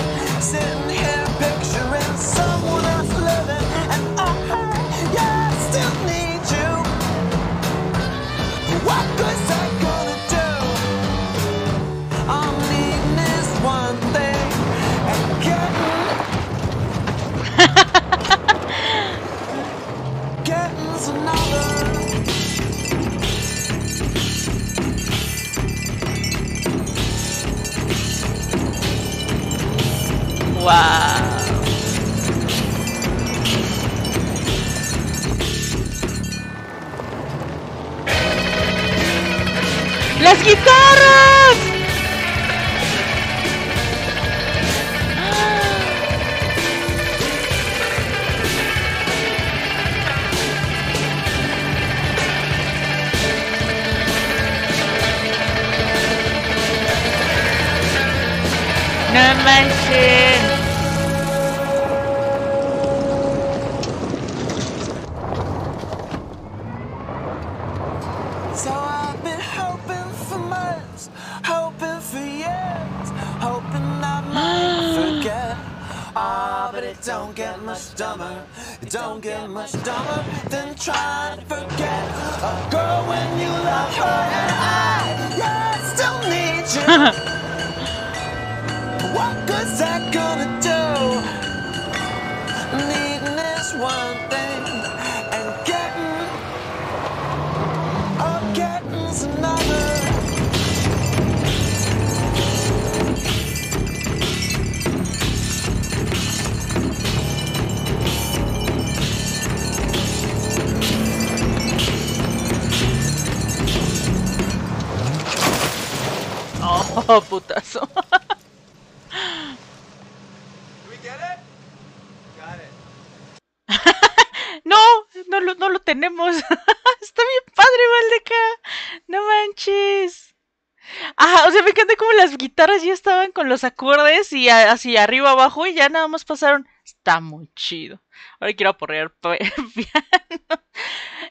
Así arriba abajo y ya nada más pasaron. Está muy chido. Ahora quiero aporrear.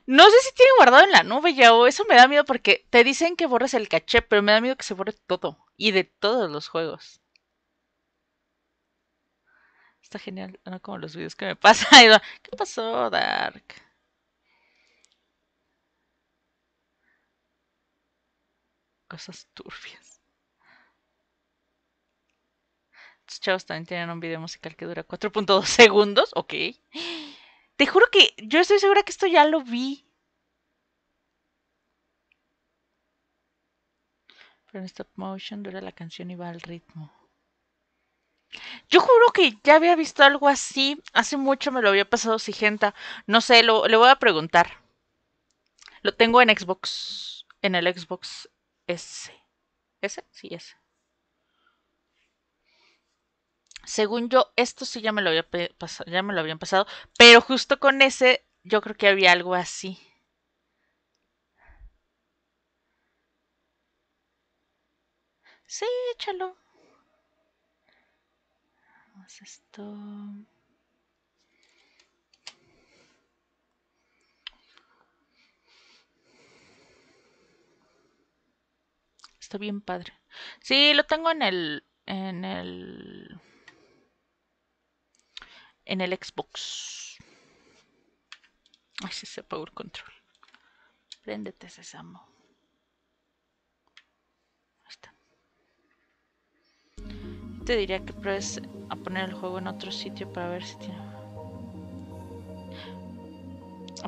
No sé si tiene guardado en la nube ya o eso me da miedo porque te dicen que borres el caché, pero me da miedo que se borre todo y de todos los juegos. Está genial, no como los videos que me pasa. ¿Qué pasó, Dark? Cosas turbias. Estos chavos también tienen un video musical que dura 4.2 segundos. Ok. Te juro que yo estoy segura que esto ya lo vi. Pero en stop motion dura la canción y va al ritmo. Yo juro que ya había visto algo así. Hace mucho me lo había pasado Sigenta. No sé, lo, le voy a preguntar. Lo tengo en Xbox. En el Xbox S. ¿Ese? Sí, ese. Según yo, esto sí ya me lo había pe- pasa- ya me lo habían pasado. Pero justo con ese, yo creo que había algo así. Sí, échalo. Vamos esto. Está bien padre. Sí, lo tengo en el. En el. En el Xbox. Ay, sí, se apagó el control. Préndete, Sésamo. Ahí está. Te diría que pruebes a poner el juego en otro sitio para ver si tiene.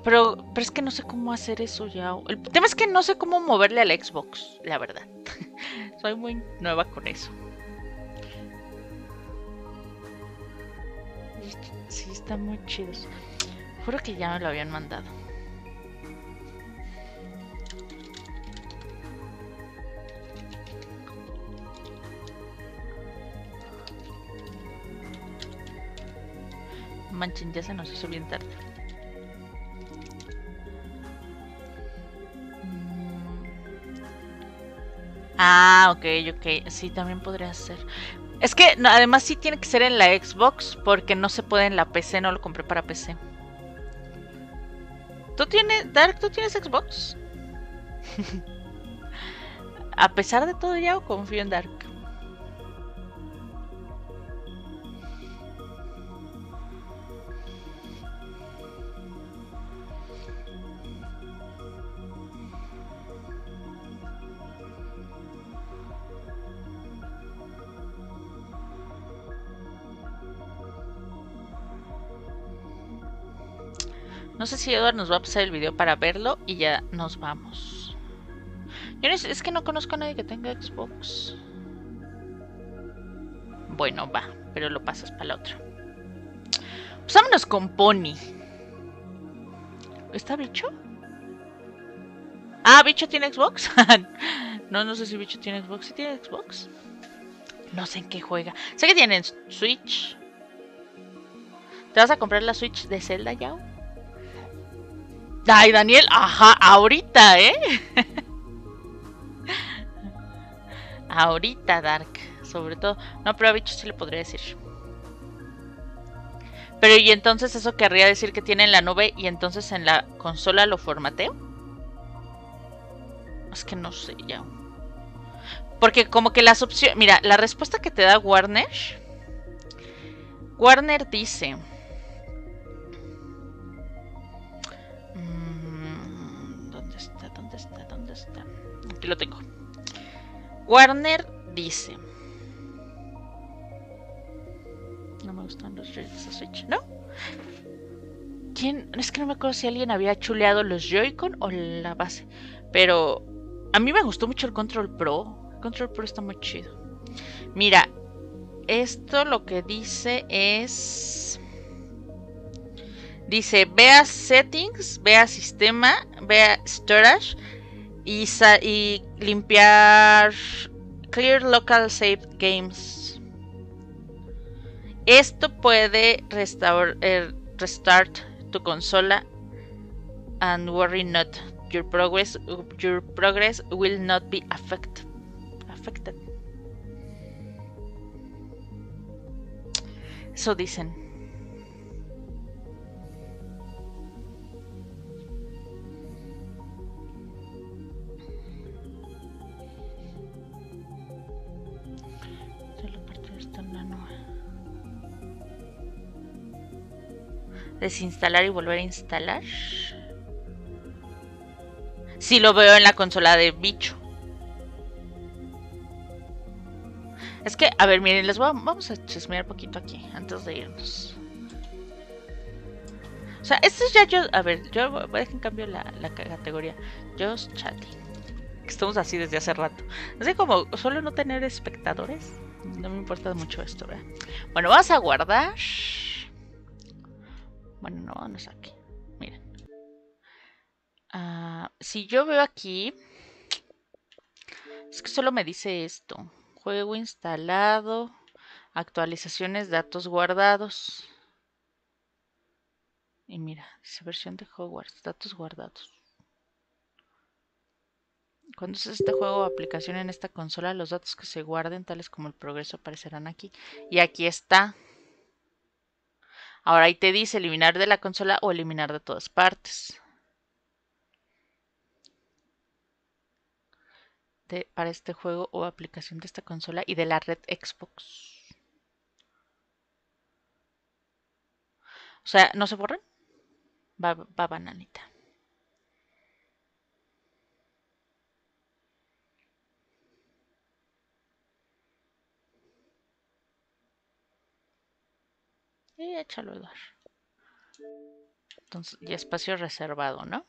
Pero, pero es que no sé cómo hacer eso ya. El tema es que no sé cómo moverle al Xbox, la verdad. Soy muy nueva con eso. Sí, están muy chidos. Juro que ya me lo habían mandado. Manchen, ya se nos hizo bien tarde. Mm. Ah, ok, ok. Sí, también podría ser. Es que además sí tiene que ser en la Xbox porque no se puede en la PC, no lo compré para PC. ¿Tú tienes, Dark, tú tienes Xbox? A pesar de todo ya confío en Dark. No sé si Edward nos va a pasar el video para verlo y ya nos vamos. Yo no- es que no conozco a nadie que tenga Xbox. Bueno, va, pero lo pasas para la otra. Pues vámonos con Pony. ¿Está bicho? Ah, bicho tiene Xbox. no, no sé si bicho tiene Xbox. ¿Sí tiene Xbox? No sé en qué juega. Sé que tienen Switch. ¿Te vas a comprar la Switch de Zelda ya? Ay, Daniel, ajá, ahorita, ¿eh? ahorita, Dark, sobre todo. No, pero a bicho sí le podría decir. Pero y entonces eso querría decir que tiene en la nube y entonces en la consola lo formateo. Es que no sé ya. Porque como que las opciones... Mira, la respuesta que te da Warner... Warner dice... Aquí lo tengo. Warner dice... No me gustan los de Switch, ¿no? ¿Quién? Es que no me acuerdo si alguien había chuleado los Joy-Con o la base. Pero a mí me gustó mucho el Control Pro. El Control Pro está muy chido. Mira, esto lo que dice es. Dice, vea settings, vea sistema, vea storage y, y limpiar clear local save games. Esto puede restaur- eh, restart tu consola and worry not. Your progress, your progress will not be affected. affected. Eso dicen. Desinstalar y volver a instalar. Si lo veo en la consola de bicho. Es que, a ver, miren, les voy a- vamos a chismear poquito aquí antes de irnos. O sea, esto es ya yo. A ver, yo voy a dejar en cambio la, la ca- categoría. Just chatting. Estamos así desde hace rato. Así como solo no tener espectadores. No me importa mucho esto, ¿verdad? Bueno, vamos a guardar. Bueno, no, es aquí. Miren. Ah, si yo veo aquí. Es que solo me dice esto. Juego instalado. Actualizaciones, datos guardados. Y mira, dice versión de Hogwarts, datos guardados. Cuando uses este juego o aplicación en esta consola, los datos que se guarden, tales como el progreso, aparecerán aquí. Y aquí está. Ahora ahí te dice eliminar de la consola o eliminar de todas partes. Para este juego o aplicación de esta consola y de la red Xbox. O sea, ¿no se borran? Va bananita. Y échalo, Eduard. Entonces, y espacio reservado, ¿no?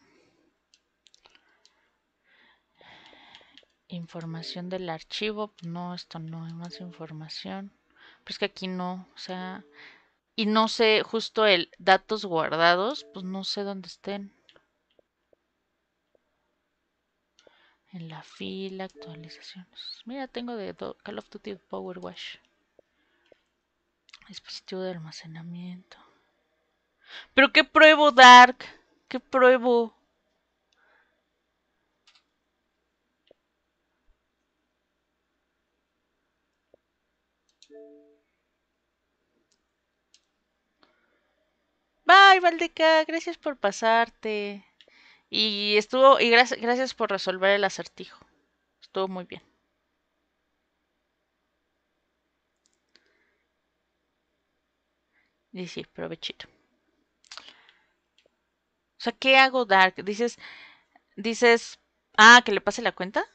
Información del archivo. No, esto no hay más información. Pero es que aquí no, o sea. Y no sé, justo el datos guardados, pues no sé dónde estén. En la fila, actualizaciones. Mira, tengo de Call of Duty Power Wash. Dispositivo de almacenamiento. ¿Pero qué pruebo, Dark? ¿Qué pruebo? Bye, Valdeca. Gracias por pasarte. Y estuvo, y gracias, gracias por resolver el acertijo. Estuvo muy bien. Y sí, provechito. O sea, ¿qué hago, Dark? Dices, dices, ah, que le pase la cuenta.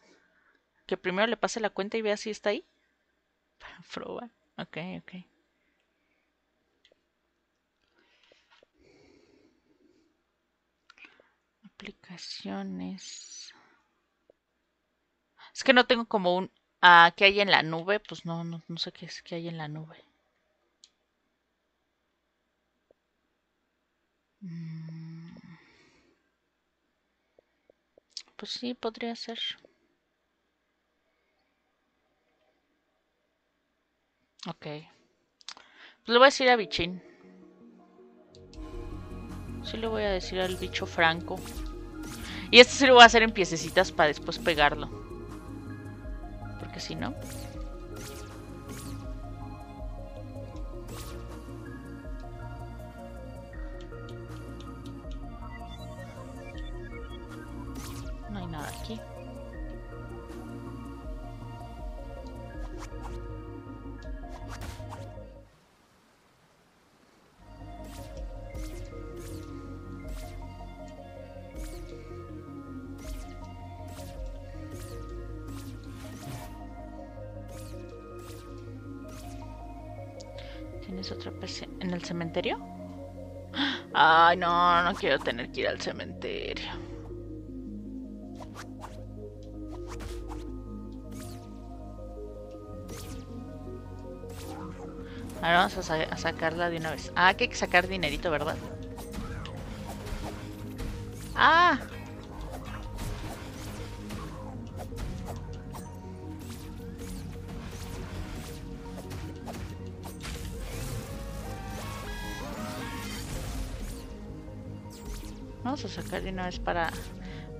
Que primero le pase la cuenta y vea si está ahí. Para probar. Ok, ok. aplicaciones. Es que no tengo como un... Ah, ¿qué hay en la nube? Pues no, no, no sé qué es qué hay en la nube. Pues sí, podría ser. Ok. Pues le voy a decir a Bichín. Sí le voy a decir al bicho Franco. Y esto sí lo voy a hacer en piececitas para después pegarlo. Porque si. No Ay, no, no quiero tener que ir al cementerio. Ahora vamos a, a sacarla de una vez. Ah, que hay que sacar dinerito, ¿verdad? Ah. Sacar de una vez para...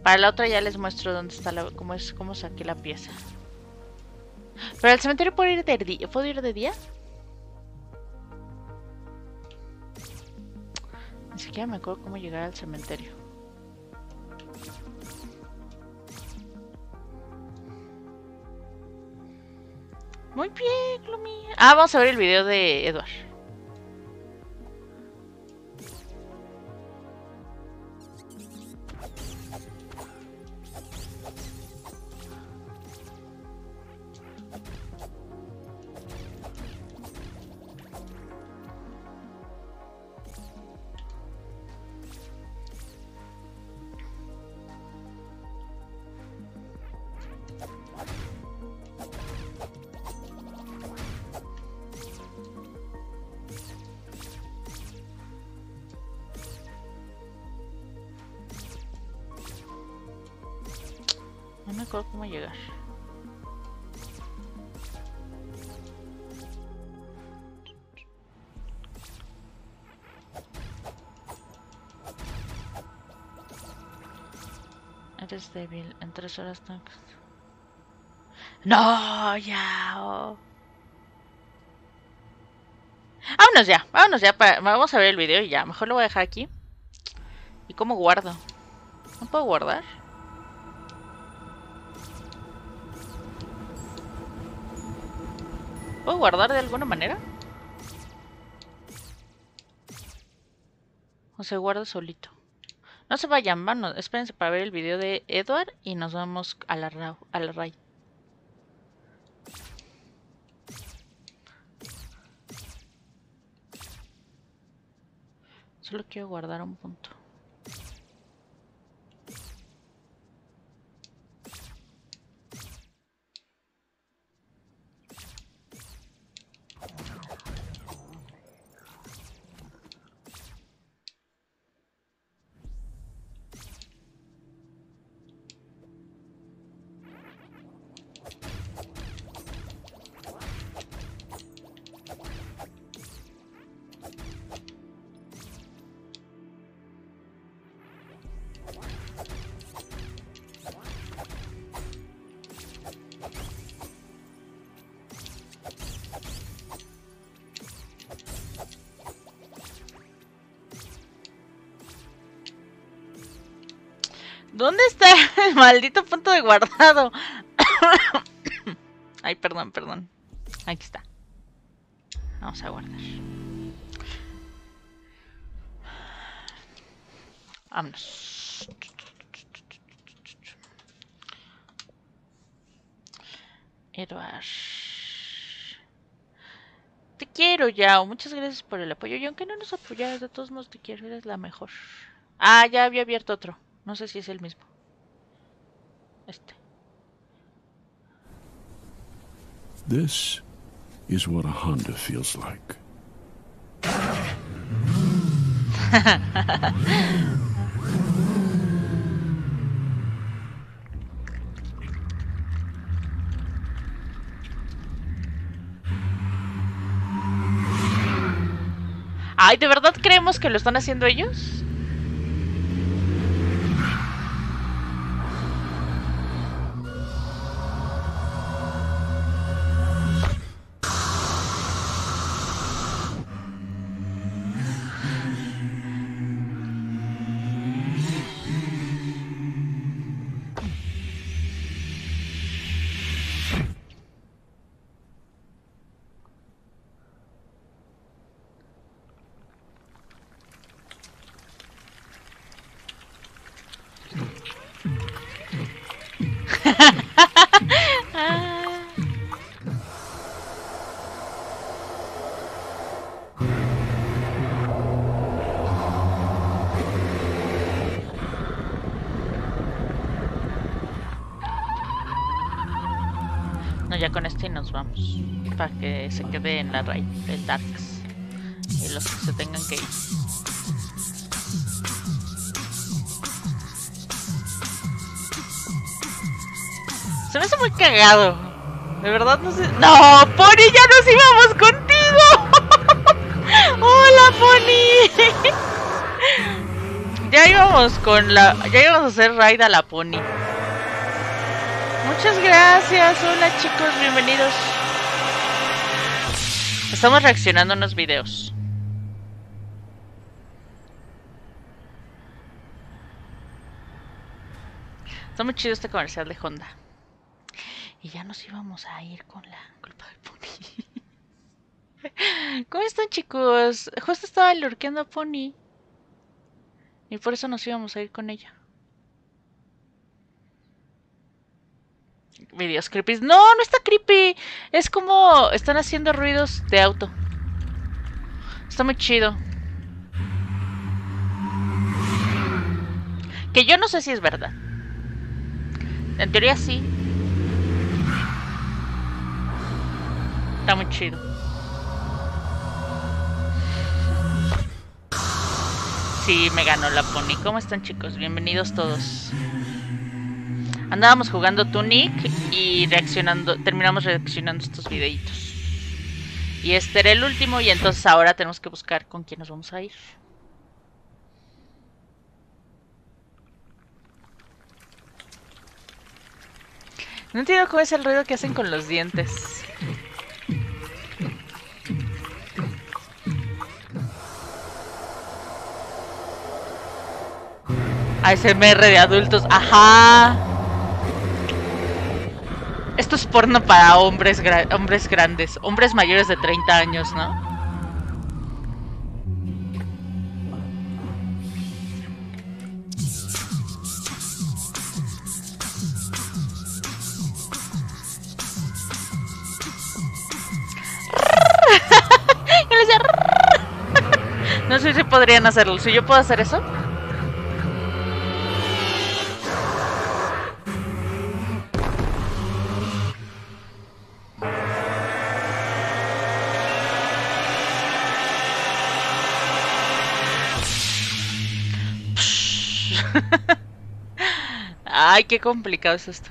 Para la otra ya les muestro dónde está la... Cómo es, cómo saqué la pieza. Pero al cementerio puedo ir de día. ¿Puedo ir de día? Ni siquiera me acuerdo cómo llegar al cementerio. Muy bien. Ah, vamos a ver el video de Edward. Débil. En tres horas que- No, ya. oh. Vámonos ya, vámonos ya. para- Vamos a ver el video y ya. Mejor lo voy a dejar aquí. ¿Y cómo guardo? ¿No puedo guardar? ¿Puedo guardar de alguna manera? O se guarda solito. No se vayan, vamos, espérense para ver el video de Edward y nos vamos a la, ra- a la. Solo quiero guardar un punto. ¿Dónde está el maldito punto de guardado? Ay, perdón, perdón. Aquí está. Vamos a guardar. Vámonos. Edward. Te quiero, Yao. Muchas gracias por el apoyo. Y aunque no nos apoyaras, de todos modos te quiero. Eres la mejor. Ah, ya había abierto otro. No sé si es el mismo. Este. This is what a Honda feels like. Ay, ¿de verdad creemos que lo están haciendo ellos? Para que se quede en la raíz del Darks. Y los que se tengan que ir. Se me hace muy cagado. De verdad no sé. ¡No! ¡Pony! ¡Ya nos íbamos contigo! ¡Hola, Pony! ya íbamos con la. Ya íbamos a hacer raid a la Pony. Muchas gracias. Hola chicos, bienvenidos. Estamos reaccionando a unos videos. Está muy chido este comercial de Honda. Y ya nos íbamos a ir con la culpa de Pony. ¿Cómo están chicos? Justo estaba lurqueando a Pony. Y por eso nos íbamos a ir con ella. Videos creepy. No, no está creepy. Es como están haciendo ruidos de auto. Está muy chido. Que yo no sé si es verdad. En teoría sí. Está muy chido. Sí, me ganó la pony. ¿Cómo están chicos? Bienvenidos todos. Andábamos jugando Tunic y reaccionando, terminamos reaccionando estos videitos. Y este era el último y entonces ahora tenemos que buscar con quién nos vamos a ir. No entiendo cómo es el ruido que hacen con los dientes. ASMR de adultos, ajá. Esto es porno para hombres, hombres grandes, hombres mayores de 30 años, ¿no? No sé si podrían hacerlo. Si yo puedo hacer eso. Ay, qué complicado es esto.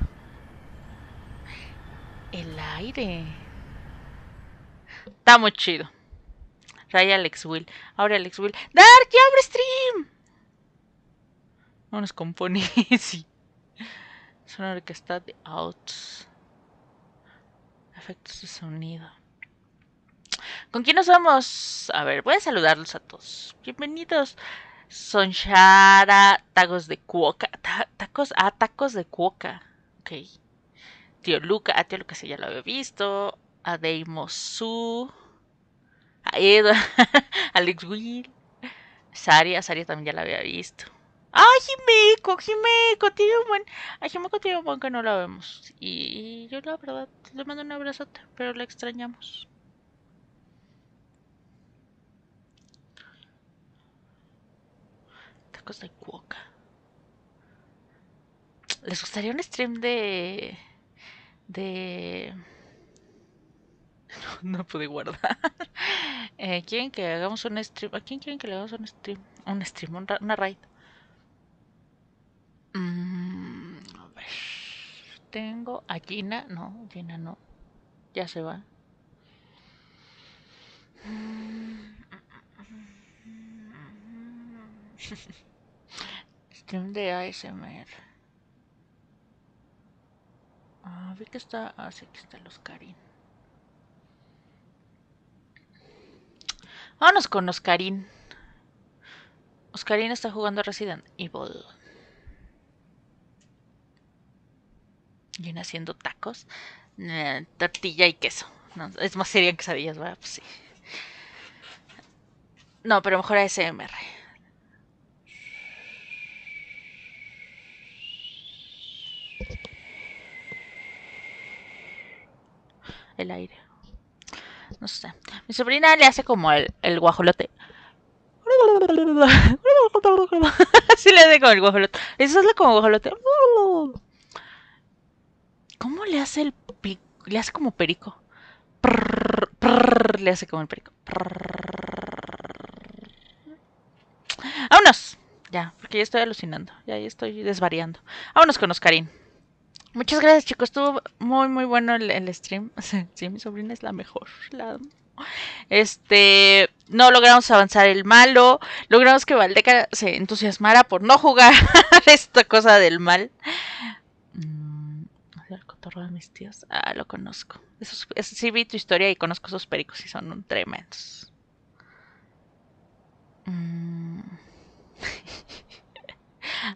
El aire. Está muy chido. Ray Alex Will. Ahora Alex Will. ¡Dark! ¡Ya abre stream! Vámonos con Pony. sí. De outs. Efectos de sonido. ¿Con quién nos vamos? A ver, voy a saludarlos a todos. Bienvenidos. Sonshara, tacos de cuoca. Ta- tacos, ah, tacos de cuoca. Ok. Tío Luca, a tío Luca sí ya lo había visto. A Deimosu. A. Alex Will. Saria, Saria también ya la había visto. ¡Ay, Jimeko! Jimeko, tiene un buen. A Jimeko tiene un buen que no la vemos. Y yo, la verdad, le mando un abrazote, pero la extrañamos. Tacos de cuoca. ¿Les gustaría un stream de. de. No, pude guardar. Eh, ¿Quieren que hagamos un stream? ¿A quién quieren que le hagamos un stream? Un stream, un una raid. Mm, a ver. Tengo a Gina. No, Gina no. Ya se va. Stream de ASMR. Ah, vi que está. Ah, sí, aquí está el Oscarín. Vámonos con Oscarín. Oscarín está jugando Resident Evil. Y haciendo tacos. Eh, tortilla y queso. No, es más seria que quesadillas, ¿verdad? Pues sí. No, pero mejor ASMR. El aire. No sé. Mi sobrina le hace como el, el guajolote. Así le hace como el guajolote. Eso es como guajolote. ¿Cómo le hace el pico? Le hace como perico. Le hace como el perico. Vámonos. Ya, porque ya estoy alucinando. Ya estoy desvariando. Vámonos con Oscarín. Muchas gracias, chicos. Estuvo muy, muy bueno el, stream. Sí, mi sobrina es la mejor. Este, no logramos avanzar el malo. Logramos que Valdeca se entusiasmara por no jugar esta cosa del mal. Mm, el cotorro de mis tíos. Ah, lo conozco. Esos, es- sí vi tu historia y conozco esos pericos y son un tremendos.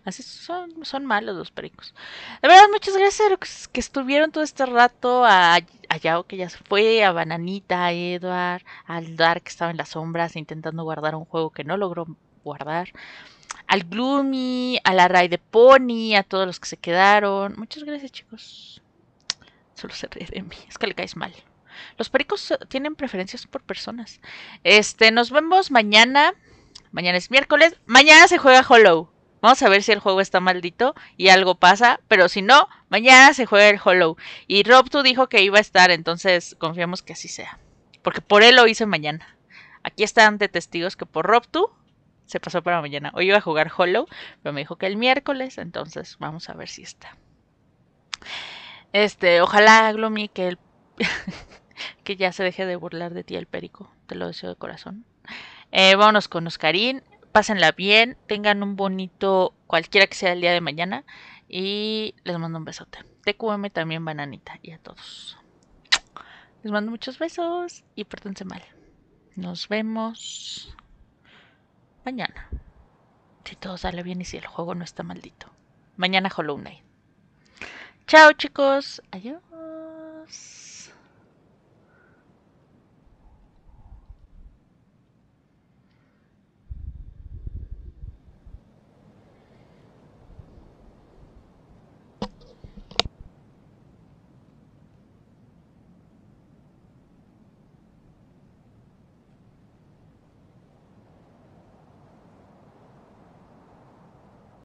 Así son, son malos los pericos. De verdad, muchas gracias a los que estuvieron todo este rato. A, a Yao que ya se fue, a Bananita, a Edward, al Dark que estaba en las sombras intentando guardar un juego que no logró guardar. Al Gloomy, a la Ray de Pony, a todos los que se quedaron. Muchas gracias, chicos. Solo se ríe de mí. Es que le caes mal. Los pericos eh, tienen preferencias por personas. Este, nos vemos mañana. Mañana es miércoles. Mañana se juega Hollow. Vamos a ver si el juego está maldito y algo pasa. Pero si no, mañana se juega el Hollow. Y Rob tú dijo que iba a estar, entonces confiamos que así sea. Porque por él lo hice mañana. Aquí están de testigos que por Rob tú se pasó para mañana. Hoy iba a jugar Hollow, pero me dijo que el miércoles, entonces vamos a ver si está. Este, ojalá Gloomy que el que ya se deje de burlar de ti el perico. Te lo deseo de corazón. Eh, vámonos con Oscarín. Pásenla bien. Tengan un bonito cualquiera que sea el día de mañana. Y les mando un besote. TQM también, bananita. Y a todos. Les mando muchos besos y pórtense mal. Nos vemos mañana. Si todo sale bien y si el juego no está maldito. Mañana Hollow. Chao chicos. Adiós.